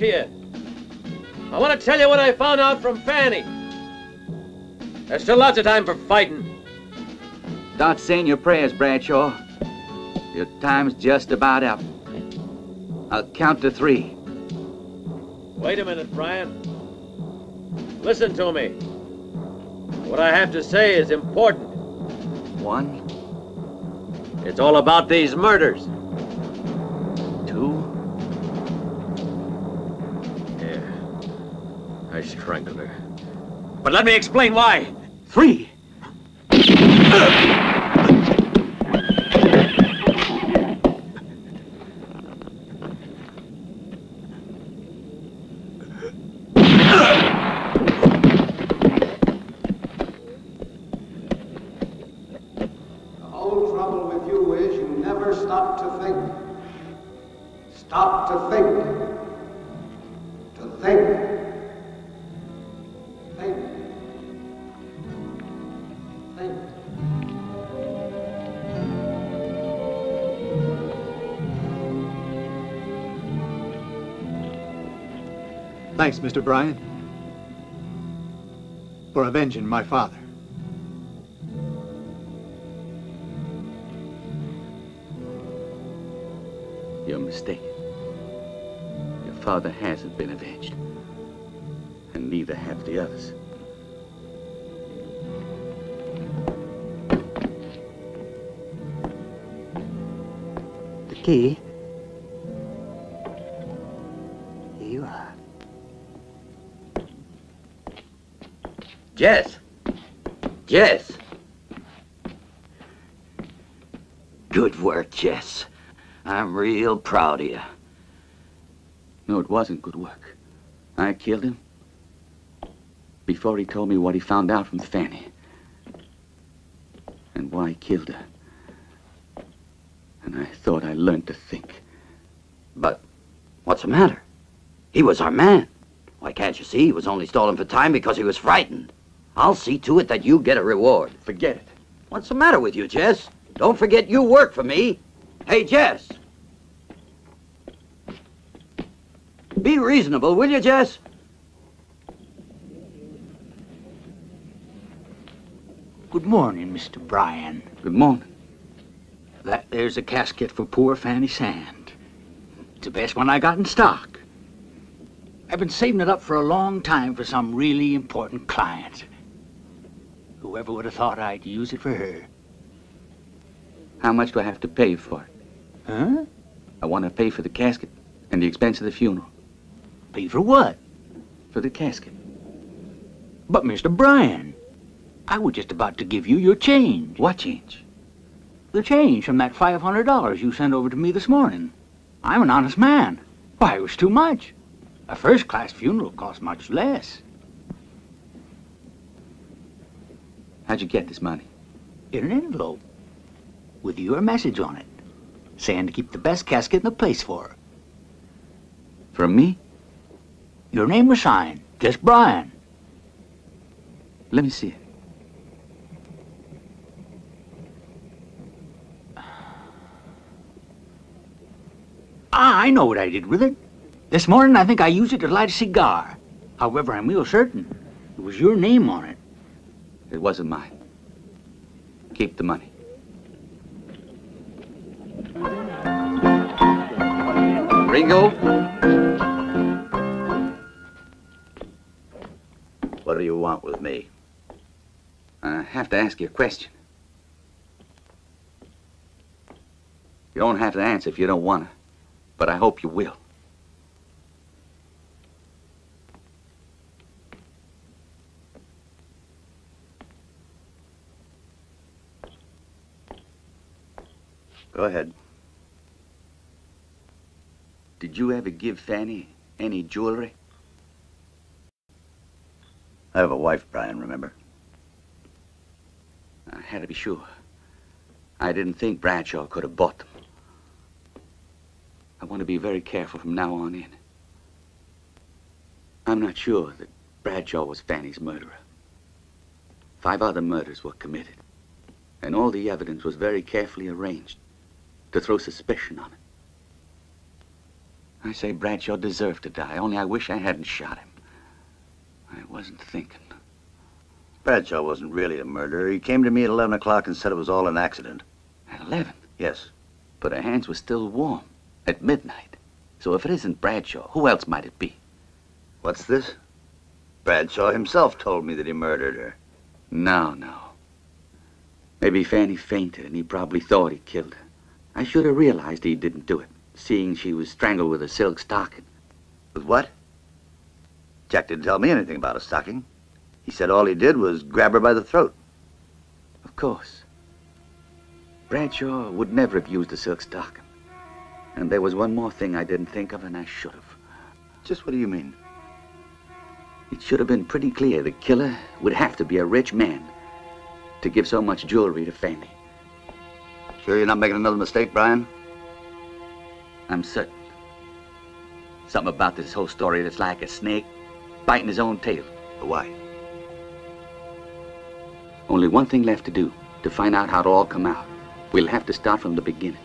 To you. I want to tell you what I found out from Fanny. There's still lots of time for fighting. Start saying your prayers, Bradshaw. Your time's just about up. I'll count to three. Wait a minute, Brian. Listen to me. What I have to say is important. One. It's all about these murders. I strangled her. But let me explain why. Three. Thanks, Mr. Bryan, for avenging my father. You're mistaken. Your father hasn't been avenged. And neither have the others. The key. Jess. Jess. Good work, Jess. I'm real proud of you. No, it wasn't good work. I killed him before he told me what he found out from Fanny. And why he killed her. And I thought I learned to think. But what's the matter? He was our man. Why can't you see he was only stalling for time because he was frightened? I'll see to it that you get a reward. Forget it. What's the matter with you, Jess? Don't forget you work for me. Hey, Jess. Be reasonable, will you, Jess? Good morning, Mr. Bryan. Good morning. That there's a casket for poor Fanny Sand. It's the best one I got in stock. I've been saving it up for a long time for some really important client. Whoever would have thought I'd use it for her? How much do I have to pay for it? Huh? I want to pay for the casket and the expense of the funeral. Pay for what? For the casket. But, Mr. Bryan, I was just about to give you your change. What change? The change from that $500 you sent over to me this morning. I'm an honest man. Why, it was too much. A first-class funeral costs much less. How'd you get this money? In an envelope. With your message on it. Saying to keep the best casket in the place for her. From me? Your name was signed. Just Brian. Let me see it. Ah, I know what I did with it. This morning I think I used it to light a cigar. However, I'm real certain it was your name on it. It wasn't mine. Keep the money. Ringo? What do you want with me? I have to ask you a question. You don't have to answer if you don't want to, but I hope you will. Go ahead. Did you ever give Fanny any jewelry? I have a wife, Brian, remember? I had to be sure. I didn't think Bradshaw could have bought them. I want to be very careful from now on in. I'm not sure that Bradshaw was Fanny's murderer. Five other murders were committed, and all the evidence was very carefully arranged to throw suspicion on it. I say Bradshaw deserved to die, only I wish I hadn't shot him. I wasn't thinking. Bradshaw wasn't really a murderer. He came to me at 11 o'clock and said it was all an accident. At 11? Yes. But her hands were still warm at midnight. So if it isn't Bradshaw, who else might it be? What's this? Bradshaw himself told me that he murdered her. No, no. Maybe Fanny fainted and he probably thought he killed her. I should have realized he didn't do it, seeing she was strangled with a silk stocking. With what? Jack didn't tell me anything about a stocking. He said all he did was grab her by the throat. Of course. Bradshaw would never have used a silk stocking. And there was one more thing I didn't think of, and I should have. Just what do you mean? It should have been pretty clear the killer would have to be a rich man to give so much jewelry to Fanny. Sure you're not making another mistake, Brian? I'm certain. Something about this whole story that's like a snake biting his own tail. Why? Only one thing left to do to find out how it all come out. We'll have to start from the beginning.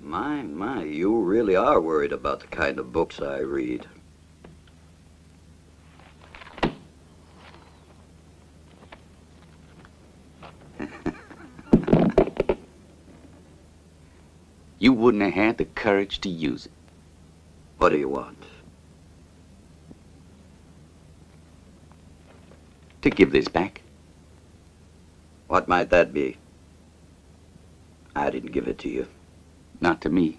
My, my, you really are worried about the kind of books I read. Wouldn't have had the courage to use it. What do you want? To give this back. What might that be? I didn't give it to you. Not to me.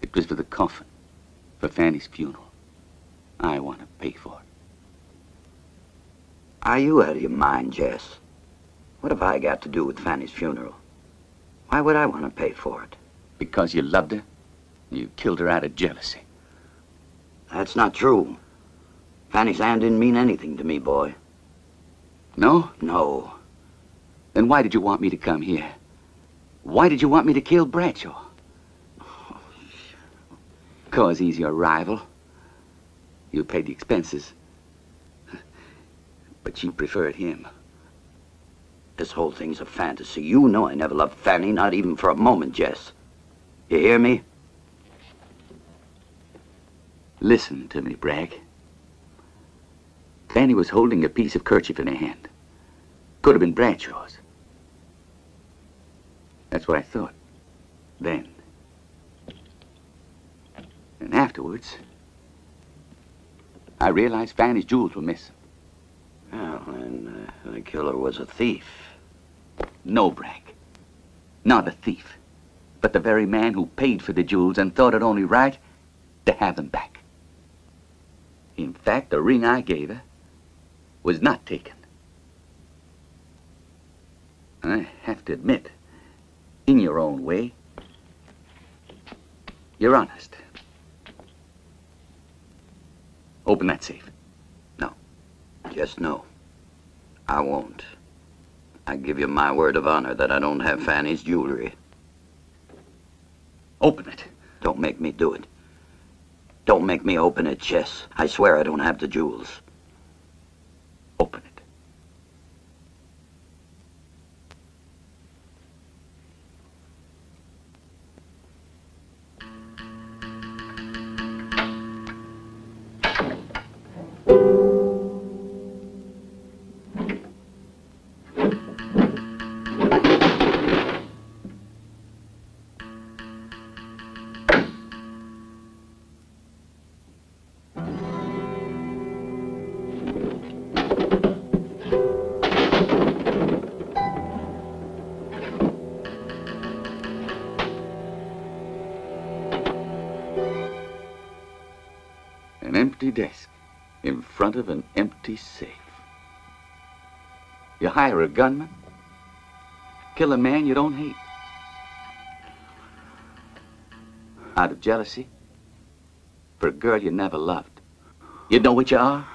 It was for the coffin. For Fanny's funeral. I want to pay for it. Are you out of your mind, Jess? What have I got to do with Fanny's funeral? Why would I want to pay for it? Because you loved her? You killed her out of jealousy. That's not true. Fanny Sand didn't mean anything to me, boy. No? No. Then why did you want me to come here? Why did you want me to kill Bradshaw? Cause he's your rival. You paid the expenses. But you preferred him. This whole thing's a fantasy. You know I never loved Fanny, not even for a moment, Jess. You hear me? Listen to me, Bragg. Fanny was holding a piece of kerchief in her hand. Could have been Bradshaw's. That's what I thought. Then. And afterwards, I realized Fanny's jewels were missing. Well, and uh, the killer was a thief. No, Bragg. Not a thief. But the very man who paid for the jewels and thought it only right to have them back. In fact, the ring I gave her was not taken. I have to admit, in your own way, you're honest. Open that safe. No. Just no. I won't. I give you my word of honor that I don't have Fanny's jewelry. Open it. Don't make me do it. Don't make me open it, Jess. I swear I don't have the jewels. Open it. Front of an empty safe. You hire a gunman, kill a man you don't hate. Out of jealousy for a girl you never loved. You know what you are?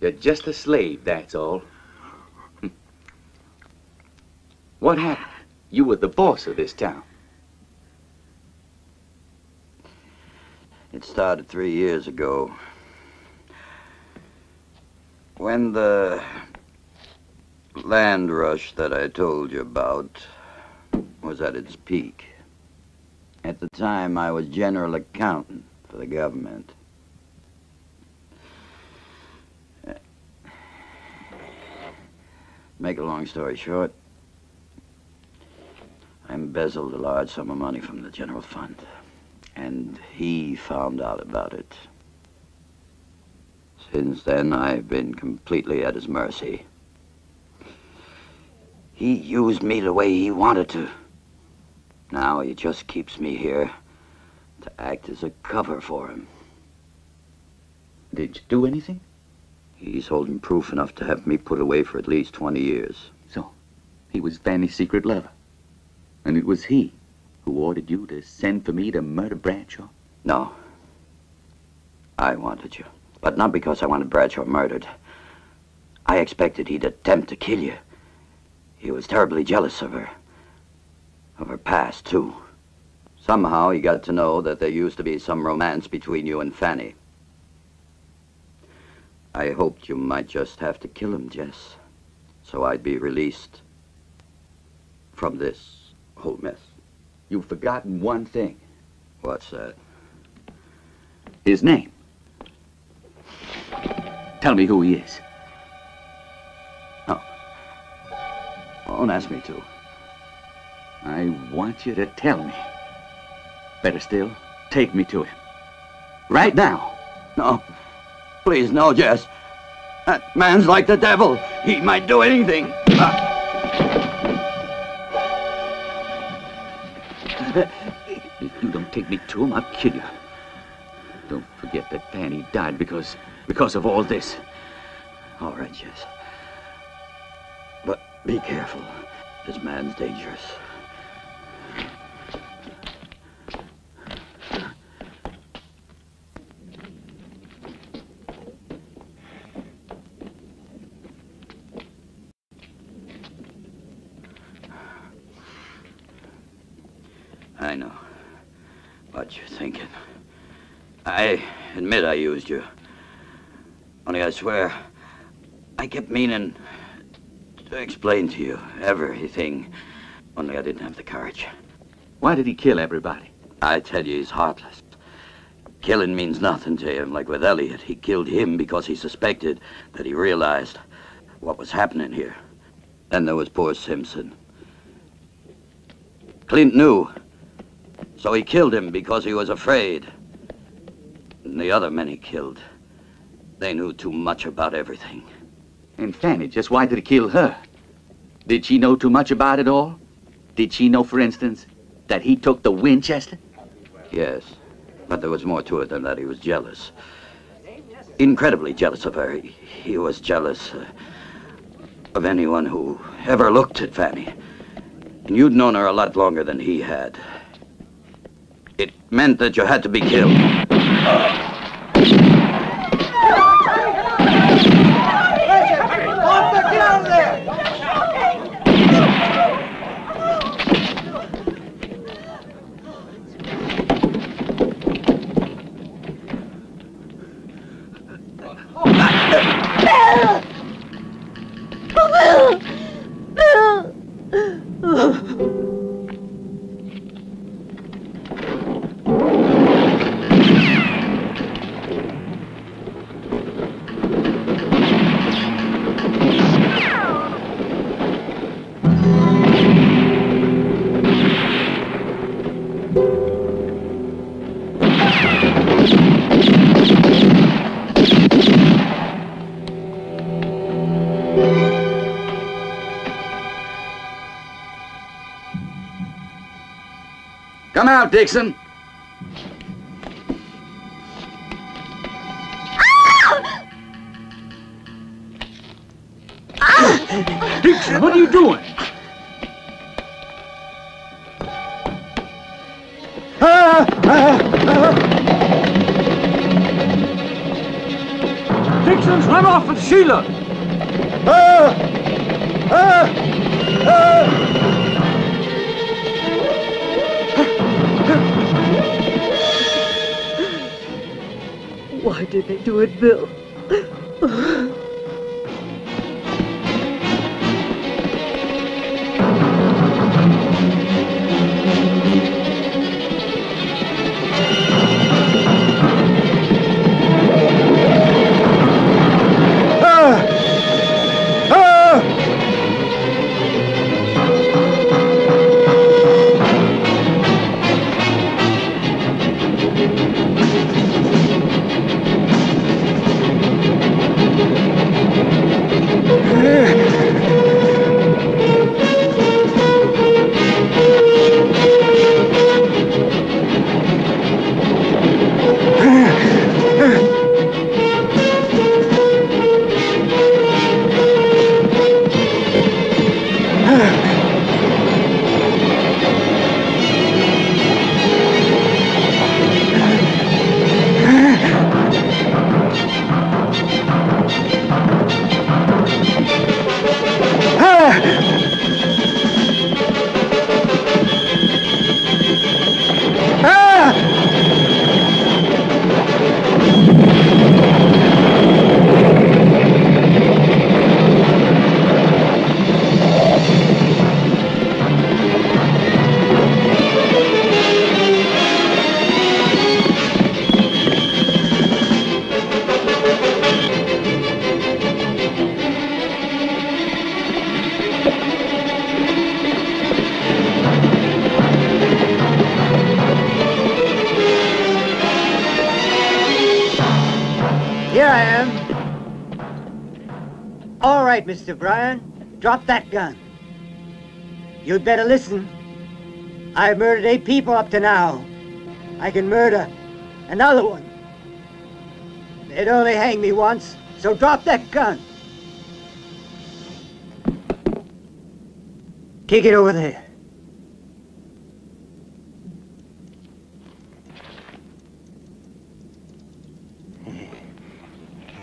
You're just a slave, that's all. What happened? You were the boss of this town. It started three years ago. When the land rush that I told you about was at its peak. At the time, I was general accountant for the government. Make a long story short, I embezzled a large sum of money from the general fund, and he found out about it. Since then, I've been completely at his mercy. He used me the way he wanted to. Now he just keeps me here to act as a cover for him. Did you do anything? He's holding proof enough to have me put away for at least 20 years. So, he was Fanny's secret lover. And it was he who ordered you to send for me to murder Bradshaw? No. I wanted you. But not because I wanted Bradshaw murdered. I expected he'd attempt to kill you. He was terribly jealous of her. Of her past, too. Somehow he got to know that there used to be some romance between you and Fanny. I hoped you might just have to kill him, Jess. So I'd be released from this whole mess. You've forgotten one thing. What's that? His name. Tell me who he is. Oh. No. Don't ask me to. I want you to tell me. Better still, take me to him. Right now. No. Please, no, Jess. That man's like the devil. He might do anything. Ah. If you don't take me to him, I'll kill you. Don't forget that Fanny died because because of all this. All right, Jess. But be careful. This man's dangerous. I know what you're thinking. I admit I used you. Only I swear, I kept meaning to explain to you everything. Only I didn't have the courage. Why did he kill everybody? I tell you, he's heartless. Killing means nothing to him, like with Elliot. He killed him because he suspected that he realized what was happening here. Then there was poor Simpson. Clint knew, so he killed him because he was afraid. And the other men he killed, they knew too much about everything. And Fanny, just why did he kill her? Did she know too much about it all? Did she know, for instance, that he took the Winchester? Yes, But there was more to it than that. He was jealous. Incredibly jealous of her. He, he was jealous uh, of anyone who ever looked at Fanny. And you'd known her a lot longer than he had. It meant that you had to be killed. Get Dixon, Drop that gun. You'd better listen. I've murdered eight people up to now. I can murder another one. They'd only hang me once, so drop that gun. Kick it over there.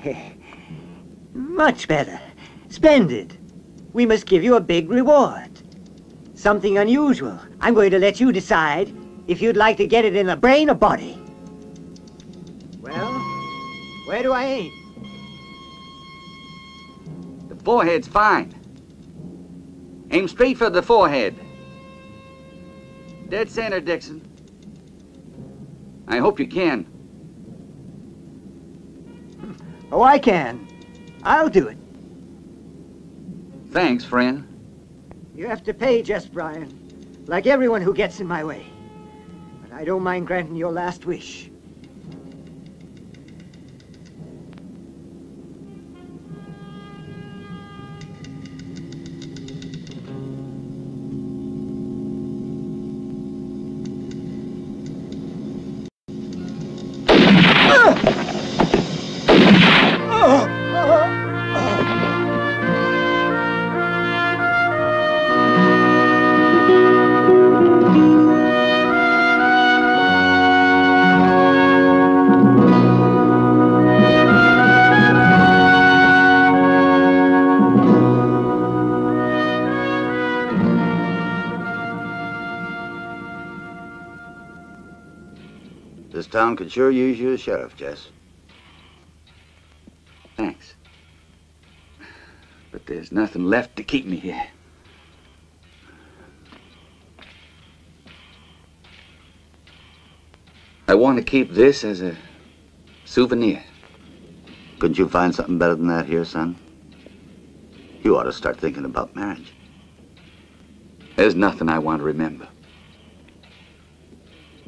Much better. Splendid. We must give you a big reward. Something unusual. I'm going to let you decide if you'd like to get it in the brain or body. Well, where do I aim? The forehead's fine. Aim straight for the forehead. Dead center, Dixon. I hope you can. Oh, I can. I'll do it. Thanks, friend. You have to pay, Jess Bryan, like everyone who gets in my way. But I don't mind granting your last wish. Town could sure use you as sheriff, Jess. Thanks. But there's nothing left to keep me here. I want to keep this as a souvenir. Couldn't you find something better than that here, son? You ought to start thinking about marriage. There's nothing I want to remember.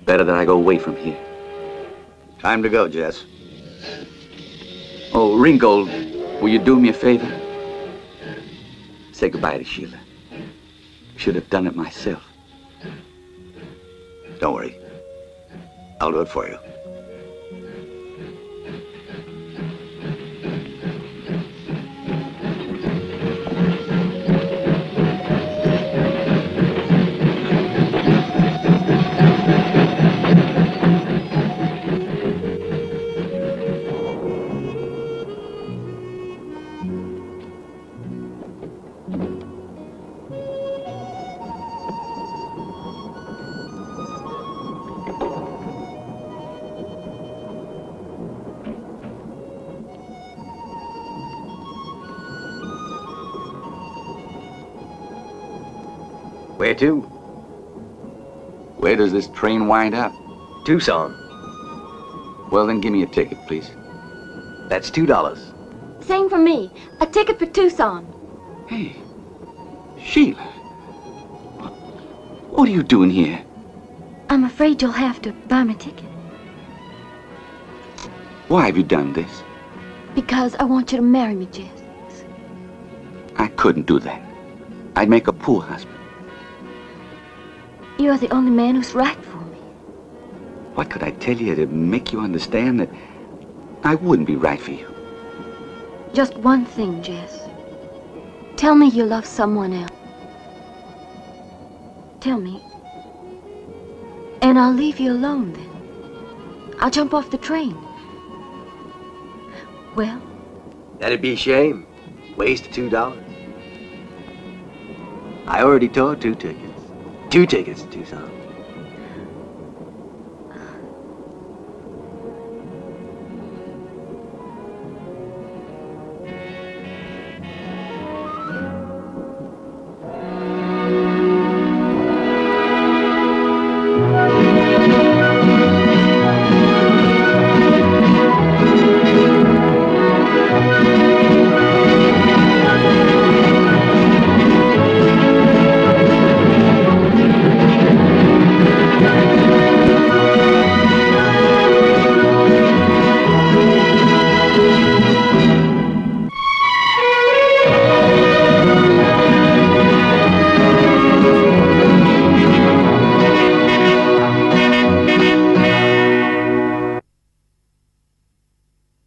Better that I go away from here. Time to go, Jess. Oh, Ringgold, will you do me a favor? Say goodbye to Sheila. Should have done it myself. Don't worry. I'll do it for you. To? Where does this train wind up? Tucson. Well, then give me a ticket, please. That's two dollars. Same for me. A ticket for Tucson. Hey, Sheila. What are you doing here? I'm afraid you'll have to buy me a ticket Why have you done this? because I want you to marry me, Jess. I couldn't do that. I'd make a poor husband. You're the only man who's right for me. What could I tell you to make you understand that I wouldn't be right for you? Just one thing, Jess. Tell me you love someone else. Tell me. And I'll leave you alone then. I'll jump off the train. Well, That'd be a shame. Waste of two dollars. I already tore two tickets. Two tickets to Tucson.